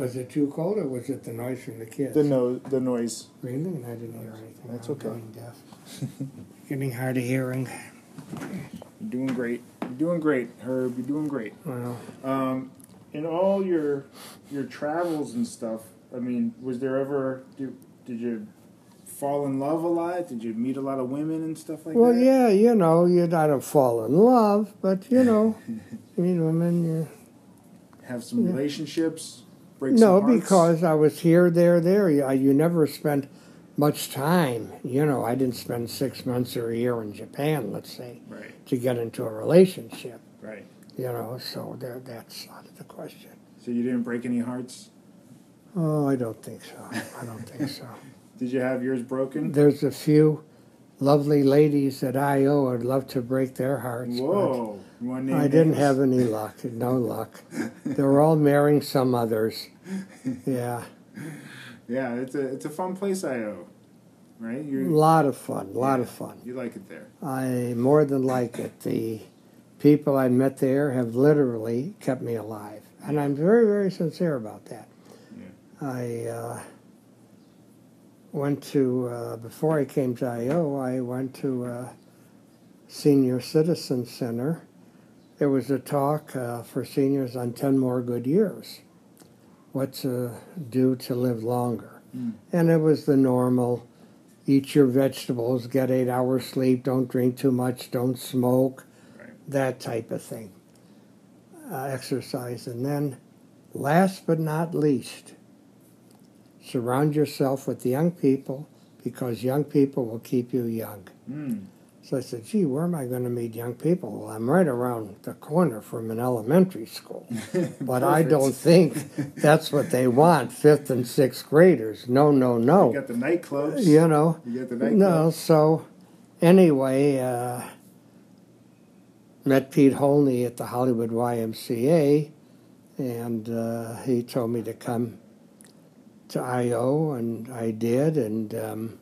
Was it too cold or was it the noise from the kids? The no, the noise. Really? And I didn't hear anything. That's I'm okay. going deaf. Getting hard of hearing. You're doing great. You're doing great, Herb. You're doing great. Well, Um, in all your your travels and stuff, I mean, was there ever did, did you fall in love a lot? Did you meet a lot of women and stuff like well, that? Well, yeah, you know, you don't fall in love, but you know, you meet women. You, Have some Yeah. relationships. Break no, because I was here, there, there. You, you never spent much time. You know, I didn't spend six months or a year in Japan, let's say, right, to get into a relationship. right. You know, so there, that's out of the question. So you didn't break any hearts. Oh, I don't think so. I don't think so. Did you have yours broken? There's a few lovely ladies at IO I'd love to break their hearts. Whoa! You want to name I didn't have any luck. No luck. They were all marrying some others. Yeah, Yeah, it's a it's a fun place, IO. Right? a lot of fun. A lot of fun. you like it there. I more than like it. The people I met there have literally kept me alive, and I'm very, very sincere about that. I uh, went to uh, before I came to IO. I went to a senior citizen center. There was a talk uh, for seniors on ten more good years. What to do to live longer, Mm. and it was the normal eat your vegetables, get eight hours sleep, don't drink too much, don't smoke, Right. that type of thing. Uh, exercise. And then, last but not least, surround yourself with young people because young people will keep you young. Mm. So I said, gee, where am I going to meet young people? Well, I'm right around the corner from an elementary school. But I don't think that's what they want, fifth and sixth graders. No, no, no. You got the nightclubs. You know, You got the nightclubs. no, so anyway, uh, met Pete Holney at the Hollywood YMCA, and uh, he told me to come to IO, and I did, and um,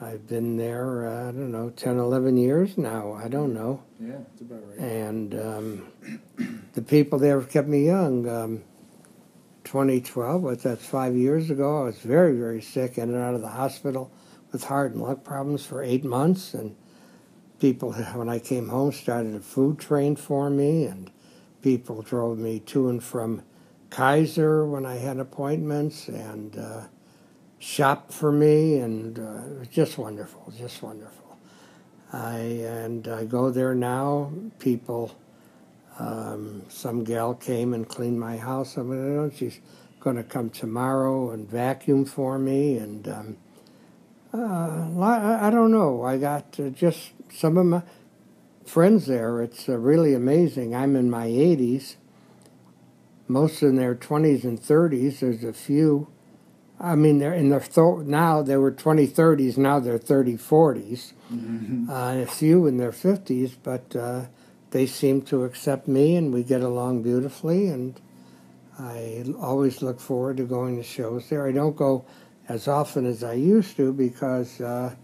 I've been there, uh, I don't know, 10, 11 years now. I don't know. Yeah, that's about right. And um, the people there have kept me young. Um, 2012, what that's five years ago, I was very, very sick, in and out of the hospital with heart and lung problems for eight months. And people, when I came home, started a food train for me, and people drove me to and from Kaiser when I had appointments, and uh, shop for me, and uh, it was just wonderful, just wonderful. I and I go there now. People, um, some gal came and cleaned my house. I mean, know, she's going to come tomorrow and vacuum for me, and um, uh, I, I, don't know. I got uh, just some of my friends there. It's uh, really amazing. I'm in my 80s. Most in their 20s and 30s. There's a few I mean, they're in their th- now they were 20, 30s, now they're 30, 40s, mm-hmm. uh, a few in their 50s, but uh, they seem to accept me and we get along beautifully. And I always look forward to going to shows there. I don't go as often as I used to because uh,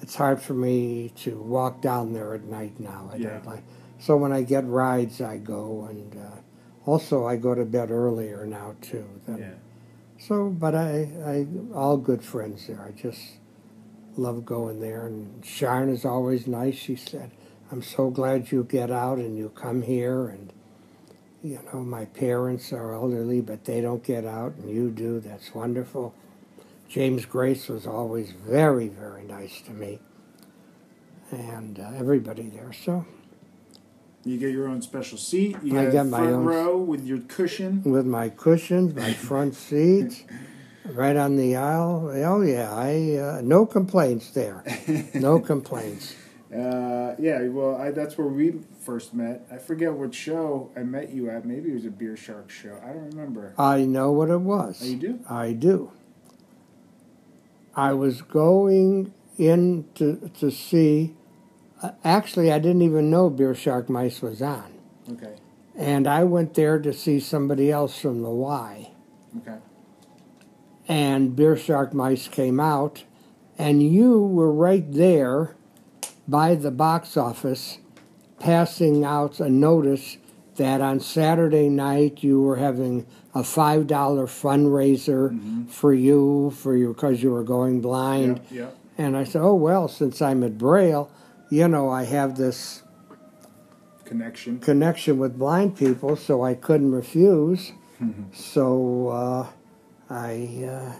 it's hard for me to walk down there at night now. I yeah. don't like. So when I get rides, I go, and uh, also I go to bed earlier now too. Than, yeah so, but I, I, all good friends there. I just love going there. And Sharon is always nice. She said, I'm so glad you get out and you come here. And, you know, my parents are elderly, but they don't get out, and you do. That's wonderful. James Grace was always very, very nice to me. And uh, everybody there. So, you get your own special seat. You I got my own row with your cushion. With my cushions, my front seats, right on the aisle. Oh yeah, I uh, no complaints there. No complaints. Uh, yeah, well, I, that's where we first met. I forget what show I met you at. Maybe it was a Beer Shark show. I don't remember. I know what it was. Oh, you do? I do. I was going in to to see uh, actually, I didn't even know Beer Shark Mice was on. Okay. And I went there to see somebody else from the Y. Okay. And Beer Shark Mice came out, and you were right there by the box office passing out a notice that on Saturday night you were having a five dollar fundraiser mm-hmm. for you for you because you were going blind. Yeah, yeah. And I said, oh well, since I'm at Braille, you know, I have this connection connection with blind people, so I couldn't refuse. so uh, I uh,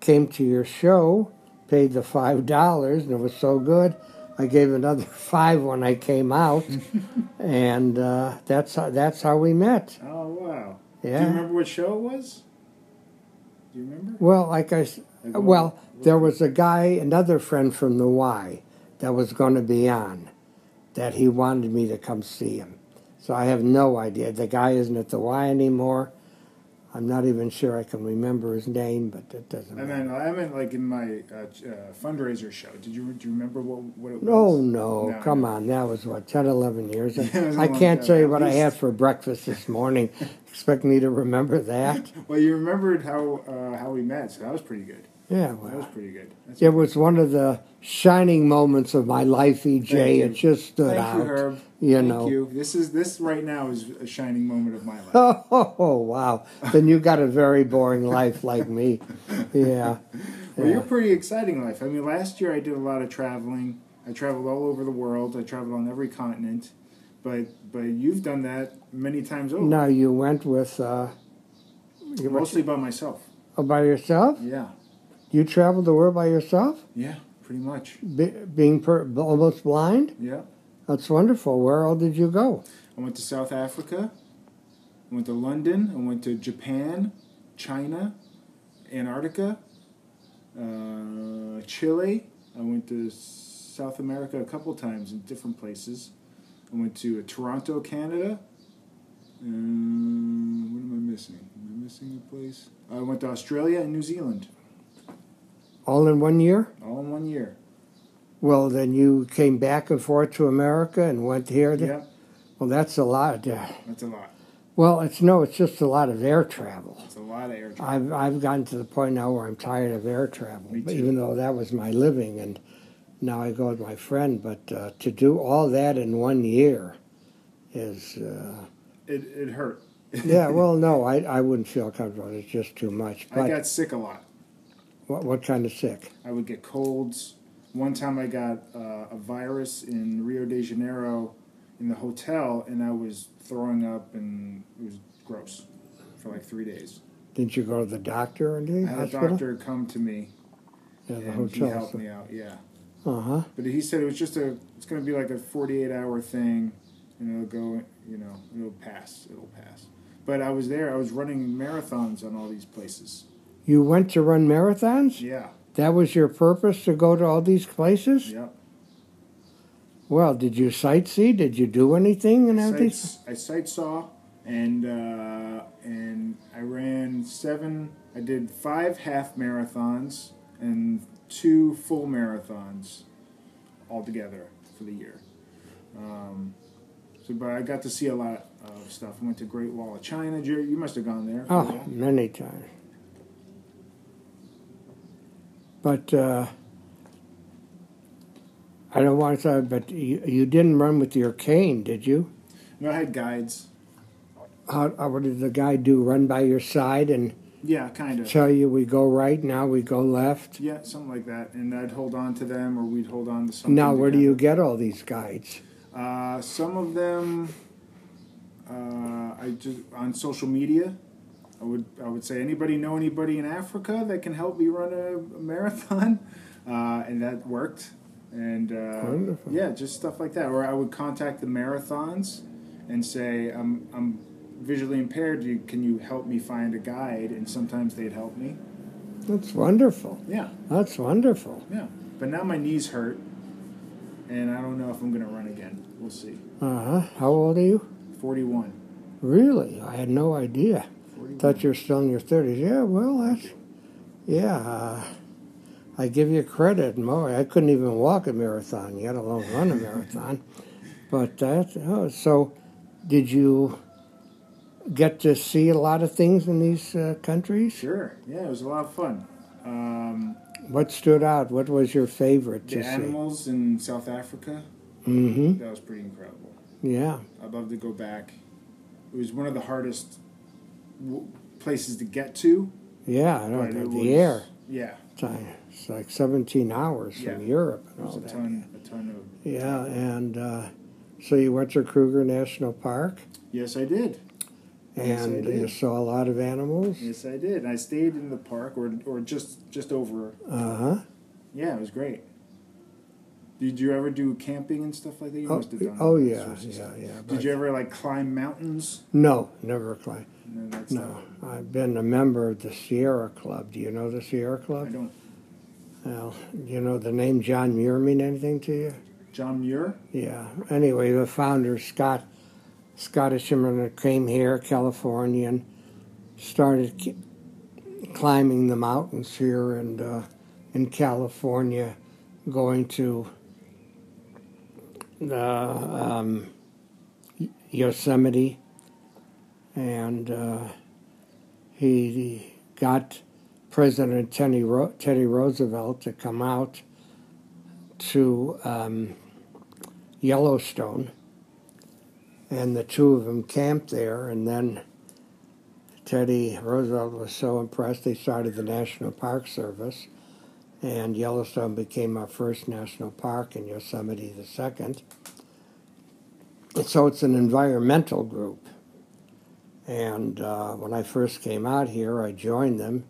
came to your show, paid the five dollars, and it was so good. I gave another five when I came out, and uh, that's how, that's how we met. Oh wow! Yeah. Do you remember what show it was? Do you remember? Well, like I, well, there was a guy, another friend from the Y that was going to be on that he wanted me to come see him. So I have no idea. The guy isn't at the Y anymore. I'm not even sure I can remember his name, but it doesn't I mean, I meant like in my uh, uh, fundraiser show. Did you do you remember what, what it was? Oh, no, no come no. on. That was, what, 10, 11 years I can't tell you what least. I had for breakfast this morning. Expect me to remember that? well, you remembered how, uh, how we met, so that was pretty good. Yeah, well, that was pretty good. That's it was one of the shining moments of my life, EJ. It just stood Thank out. You, Herb. You Thank know. you. This is this right now is a shining moment of my life. Oh, oh wow! then you got a very boring life like me. Yeah. Well, yeah. you're pretty exciting life. I mean, last year I did a lot of traveling. I traveled all over the world. I traveled on every continent. But but you've done that many times over. No, you went with. Uh, Mostly by myself. Oh, by yourself? Yeah. You traveled the world by yourself? Yeah, pretty much. Be, being per, almost blind? Yeah. That's wonderful. Where all did you go? I went to South Africa. I went to London. I went to Japan, China, Antarctica, uh, Chile. I went to South America a couple times in different places. I went to uh, Toronto, Canada. Um, what am I missing? Am I missing a place? I went to Australia and New Zealand. All in one year? All in one year. Well, then you came back and forth to America and went here. Yeah. Well, that's a lot. That's a lot. Well, it's no, it's just a lot of air travel. It's a lot of air travel. I've I've gotten to the point now where I'm tired of air travel, even though that was my living. And now I go with my friend. But uh, to do all that in one year is, uh, It it hurt. yeah. Well, no, I, I wouldn't feel comfortable. It's just too much. I got sick a lot. What, what kind of sick? I would get colds. One time I got uh, a virus in Rio de Janeiro in the hotel, and I was throwing up, and it was gross for like three days. Didn't you go to the doctor or anything? I had a doctor come to me, Yeah, the and hotel. he helped me out. Yeah, Uh huh. but he said it was just a. It's going to be like a forty-eight hour thing, and it'll go. You know, it'll pass. It'll pass. But I was there. I was running marathons on all these places. You went to run marathons? Yeah. That was your purpose to go to all these places? Yep. Well, did you sightsee? Did you do anything in all these? Sights, I sight saw, and uh, and I ran seven. I did five half marathons and two full marathons altogether for the year. Um, so, but I got to see a lot of stuff. I went to Great Wall of China. You must have gone there. Oh, many times. But uh, I don't want to say, but you, you didn't run with your cane, did you? No, I had guides. How, how what did the guy do? Run by your side and Yeah, kind of. tell you we go right now, we go left. Yeah, something like that. And I'd hold on to them, or we'd hold on to something. Now, where do you get all these guides? Uh, some of them, uh, I just on social media. I would I would say anybody know anybody in Africa that can help me run a, a marathon, uh, and that worked. And uh, yeah, just stuff like that. Or I would contact the marathons and say I'm I'm visually impaired. You, can you help me find a guide? And sometimes they'd help me. That's wonderful. Yeah, That's wonderful. yeah. But now my knees hurt, and I don't know if I'm gonna run again. We'll see. Uh huh. How old are you? Forty one. Really? I had no idea. Thought you were still in your thirties. Yeah, well, that's yeah. Uh, I give you credit, Mo. I couldn't even walk a marathon, yet alone run a marathon. But that oh, so. Did you get to see a lot of things in these uh, countries? Sure. Yeah, it was a lot of fun. Um, What stood out? What was your favorite the to see? animals in South Africa, Mm-hmm. that was pretty incredible. Yeah. I'd love to go back. It was one of the hardest w- places to get to. Yeah, I know. but The, was- air. Yeah. It's like 17 hours from Europe and all a that. ton, a ton of. Yeah, and uh, so you went to Kruger National Park, Yes, I did. Yes, I and you saw a lot of animals. Yes, I did. I stayed in the park, or or just just over. Uh huh. Yeah, it was great. Did you ever do camping and stuff like that? You Oh, must have done. oh yeah, yeah, yeah. Did you ever like climb mountains? No, never climbed. No, that's No, I've been a member of the Sierra Club. Do you know the Sierra Club? I don't. Well, do you know the name John Muir mean anything to you? John Muir. Yeah. Anyway, the founder Scott, Scottish immigrant, came here, Californian, started ki- climbing the mountains here and uh, in California, going to the um, Yosemite, and uh, he, got President Teddy, Ro- Teddy Roosevelt to come out to um, Yellowstone, and the two of them camped there. And then Teddy Roosevelt was so impressed, they started the National Park Service, and Yellowstone became our first national park, and Yosemite the second. So it's an environmental group. And uh, when I first came out here, I joined them,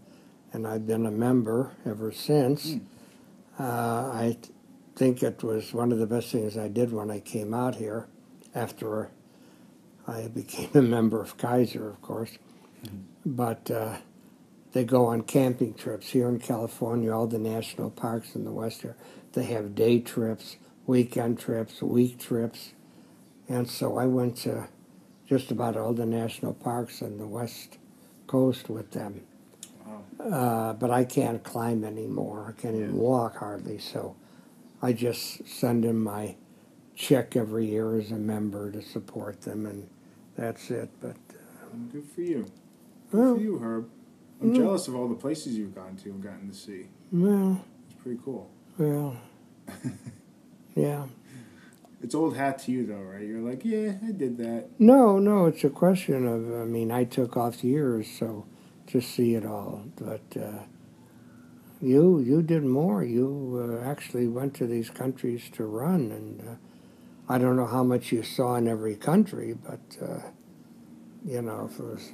and I've been a member ever since. Uh, I think it was one of the best things I did when I came out here after I became a member of Kaiser, of course. But uh, they go on camping trips here in California, all the national parks in the West here. They have day trips, weekend trips, week trips. And so I went to just about all the national parks on the West Coast with them. Wow. Uh, but I can't climb anymore. I can't even walk hardly. So I just send them my check every year as a member to support them, and that's it. But Good for you. Good well, for you, Herb. I'm jealous of all the places you've gone to and gotten to see. well, It's pretty cool. well, Yeah. It's old hat to you, though, right? You're like, yeah, I did that. No, no, it's a question of, I mean, I took off years, so to see it all. But uh, you, you did more. You uh, actually went to these countries to run, and uh, I don't know how much you saw in every country, but uh, you know, if it was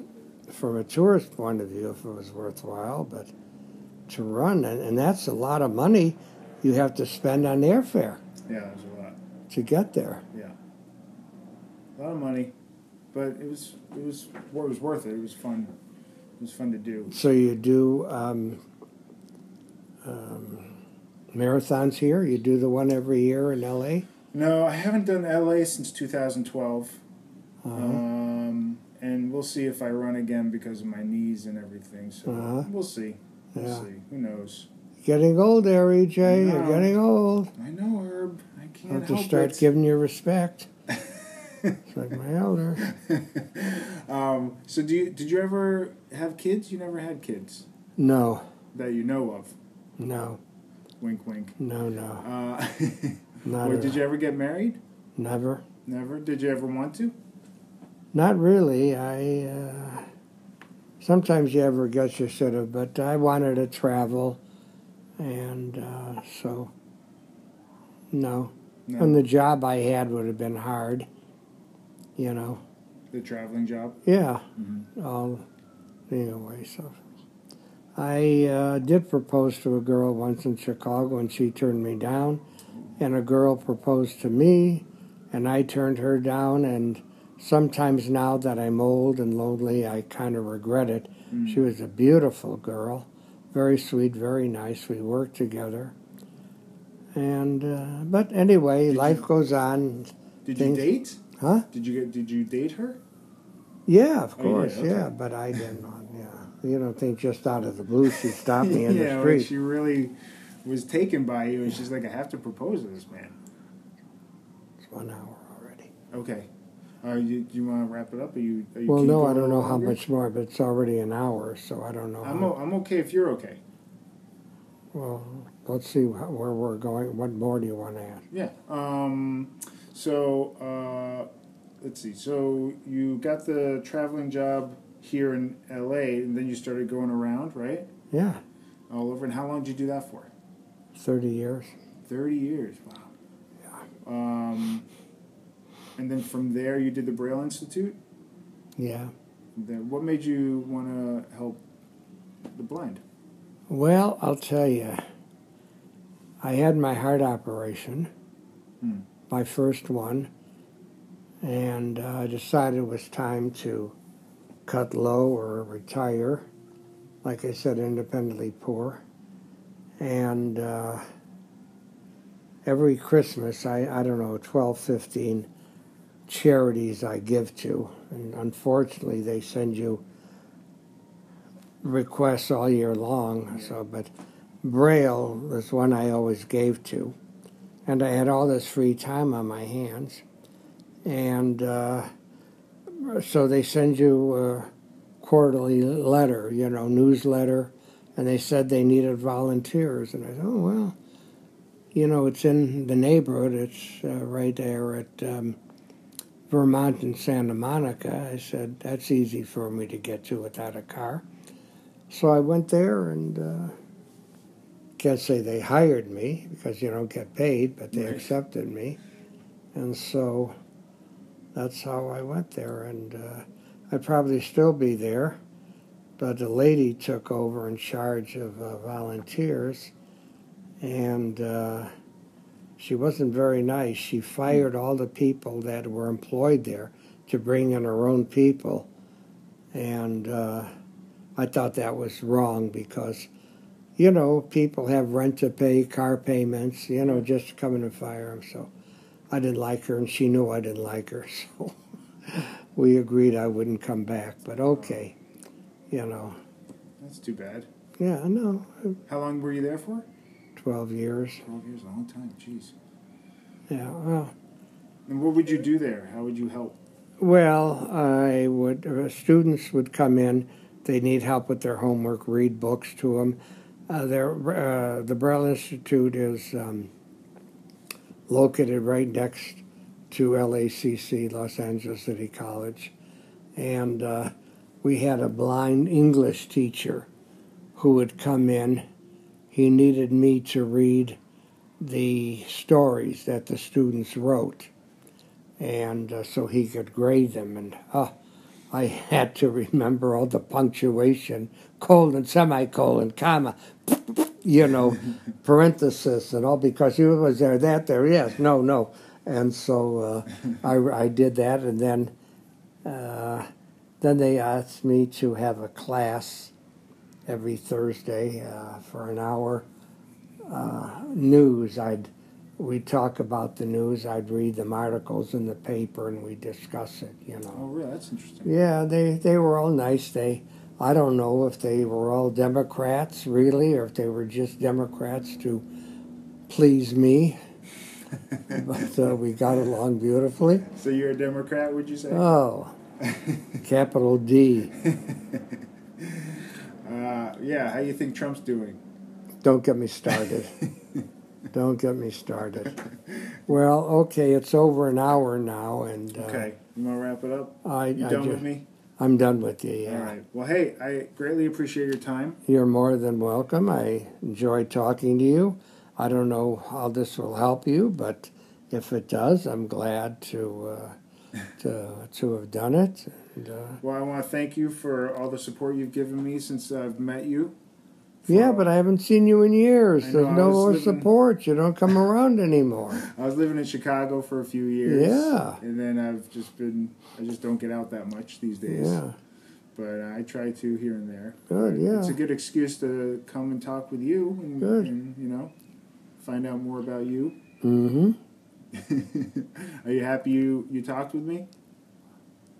from a tourist point of view, if it was worthwhile, but to run, and, and that's a lot of money you have to spend on airfare Yeah, to get there. Yeah. A lot of money, but it was it was well, it was worth it. It was fun. It was fun to do. So you do um, um, marathons here. You do the one every year in LA. No, I haven't done LA since 2012. Uh-huh. Um, and we'll see if I run again because of my knees and everything. So Uh-huh. we'll see. We'll Yeah. see. Who knows? Getting old there, EJ. You're getting old. I know, Herb. I can't Have to start it. giving you respect. It's like my elder. um, so do you, did you ever have kids? You never had kids No, that you know of. no, Wink, wink. no, no. Uh, Not or did you ever get married? Never. Never. Did you ever want to? Not really. I uh, sometimes you ever guess you should have, but I wanted to travel, and uh, so no. No. And the job I had would have been hard, you know. the traveling job. Yeah, Mhm. all anyway. So I uh, did propose to a girl once in Chicago, and she turned me down. And a girl proposed to me, and I turned her down. And sometimes now that I'm old and lonely, I kind of regret it. Mm. She was a beautiful girl, very sweet, very nice. We worked together. And uh, but anyway, Did life you- goes on. Did Things- you date? Huh? Did you get? Did you date her? Yeah, of Oh, you course. Okay. yeah, but I didn't. Yeah, you don't think just out of the blue she stopped me in yeah, the like street? she really was taken by you, and she's like, I have to propose to this man. It's one hour already. Okay. Uh, you, do you want to wrap it up? Are you? Are you Well, no, I don't know little how much more, but it's already an hour, so I don't know. I'm o- I'm okay if you're okay. well, let's see wh- where we're going. What more do you want to add? Yeah. Um. So uh, let's see. So you got the traveling job here in L.A. and then you started going around, right? Yeah, All over. And how long did you do that for? thirty years. Thirty years. Wow. Yeah. Um. And then from there, you did the Braille Institute. Yeah. Then what made you want to help the blind? Well, I'll tell you. I had my heart operation, Hmm. my first one, and uh, I decided it was time to cut low or retire. Like I said, independently poor. And uh, every Christmas, I, I don't know, 12, 15 charities I give to. And unfortunately, they send you requests all year long. So, but Braille was one I always gave to, and I had all this free time on my hands, and uh, so they send you a quarterly letter, you know, newsletter, and they said they needed volunteers, and I said, oh well, you know, it's in the neighborhood. It's uh, right there at. Um, Vermont and Santa Monica. I said, that's easy for me to get to without a car. So I went there and uh, can't say they hired me because you don't get paid, but they Right. accepted me. And so that's how I went there. And uh, I'd probably still be there, but the lady took over in charge of uh, volunteers. And uh, she wasn't very nice. She fired all the people that were employed there to bring in her own people. And uh, I thought that was wrong because, you know, people have rent to pay, car payments, you know, just to come in and fire them. So I didn't like her, and she knew I didn't like her. So we agreed I wouldn't come back. But okay, you know, That's too bad. yeah, no, How long were you there for? 12 years. Twelve years, a long time. Jeez. Yeah, well. And what would you do there? How would you help? Well, I would. Uh, students would come in. They need help with their homework. Read books to them. Uh, uh, the Braille Institute is um, located right next to LACC, Los Angeles City College. And uh, we had a blind English teacher who would come in. He needed me to read the stories that the students wrote, and uh, so he could grade them. And uh, I had to remember all the punctuation, colon, semicolon, comma, you know, parenthesis, and all because he was there, that, there, yes, no, no. And so uh, I, I did that, and then uh, then they asked me to have a class every Thursday uh, for an hour. Uh, news, I'd we talk about the news. I'd read them articles in the paper and we discuss it. You know. Oh, really? That's interesting. Yeah, they they were all nice. They, I don't know if they were all Democrats really, or if they were just Democrats to please me. but uh, we got along beautifully. So you're a Democrat, would you say? Oh, capital D. Yeah. How you think Trump's doing? Don't get me started. Don't get me started. Well, okay, it's over an hour now, and uh, Okay. You want to wrap it up? I, You I done ju- with me? I'm done with you. Yeah. All right. Well, hey, I greatly appreciate your time. You're more than welcome. I enjoyed talking to you. I don't know how this will help you, but if it does, I'm glad to uh, to to have done it. And, uh, Well, I want to thank you for all the support you've given me since I've met you. yeah, but I haven't seen you in years. Know, There's no more living- support. You don't come around anymore. I was living in Chicago for a few years. Yeah. And then I've just been, I just don't get out that much these days. Yeah, But I try to here and there. Good, yeah. It's a good excuse to come and talk with you and, Good. and you know, find out more about you. mm-hmm. Are you happy you, you talked with me?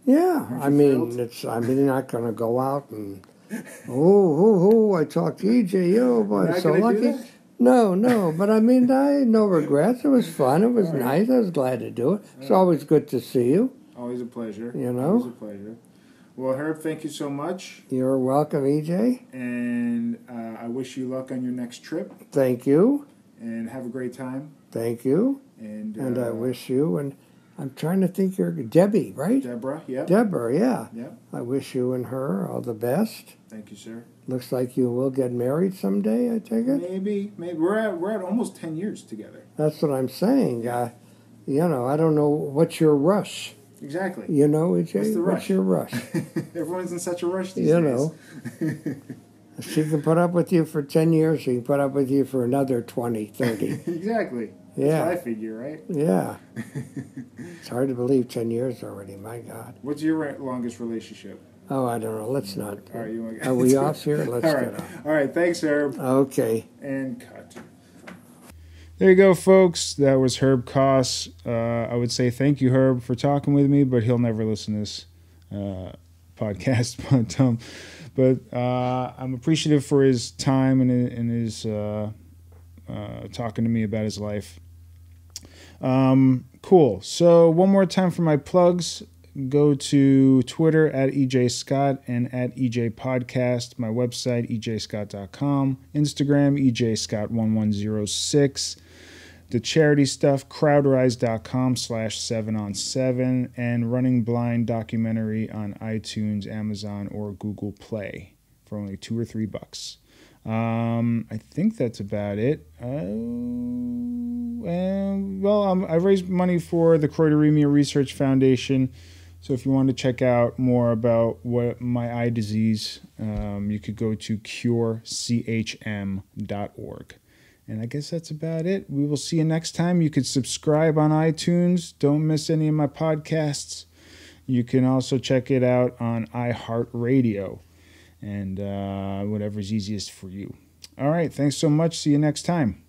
Yeah, I mean, it's. I mean, you're not going to go out and. Oh, oh, oh! I talked to EJ. Yo, boy, I'm so lucky. No, no, but I mean, I no regrets. It was fun. It was nice. I was glad to do it. It's Yeah. always good to see you. Always a pleasure. You know? Always a pleasure. Well, Herb, thank you so much. You're welcome, EJ. And uh, I wish you luck on your next trip Thank you. and have a great time. Thank you. And, And I uh, wish you, and I'm trying to think you're Debbie, right? Deborah, yeah. Deborah, yeah. Yep. I wish you and her all the best. Thank you, sir. Looks like you will get married someday, I take it. Maybe, maybe we're at we're at almost ten years together. That's what I'm saying. Uh, you know, I don't know what's your rush. Exactly. You know, EJ, What's the rush? what's your rush? Everyone's in such a rush these You days. You know. she can put up with you for 10 years, she can put up with you for another 20, 30. exactly. Yeah. That's I figure, right? Yeah. It's hard to believe 10 years already, my God. What's your longest relationship? Oh, I don't know. Let's not. All right, you want Are we off here? Let's All get right. off. All right. Thanks, Herb. Okay. And cut. There you go, folks. That was Herb Koss. Uh, I would say thank you, Herb, for talking with me, but he'll never listen to this uh, podcast. But um, but uh, I'm appreciative for his time and, and his uh, uh, talking to me about his life. Um, cool. So one more time for my plugs. Go to Twitter at EJ Scott and at EJ Podcast. My website, ejscott.com. Instagram, EJ Scott1106 the charity stuff crowdrise.com slash 7 on 7 and running blind documentary on itunes amazon or google play for only two or three bucks um, i think that's about it uh, and, well um, i've raised money for the choroideremia research foundation so if you want to check out more about what my eye disease um, you could go to curechm.org and I guess that's about it. We will see you next time. You could subscribe on iTunes. Don't miss any of my podcasts. You can also check it out on iHeartRadio and uh, whatever's easiest for you. All right. Thanks so much. See you next time.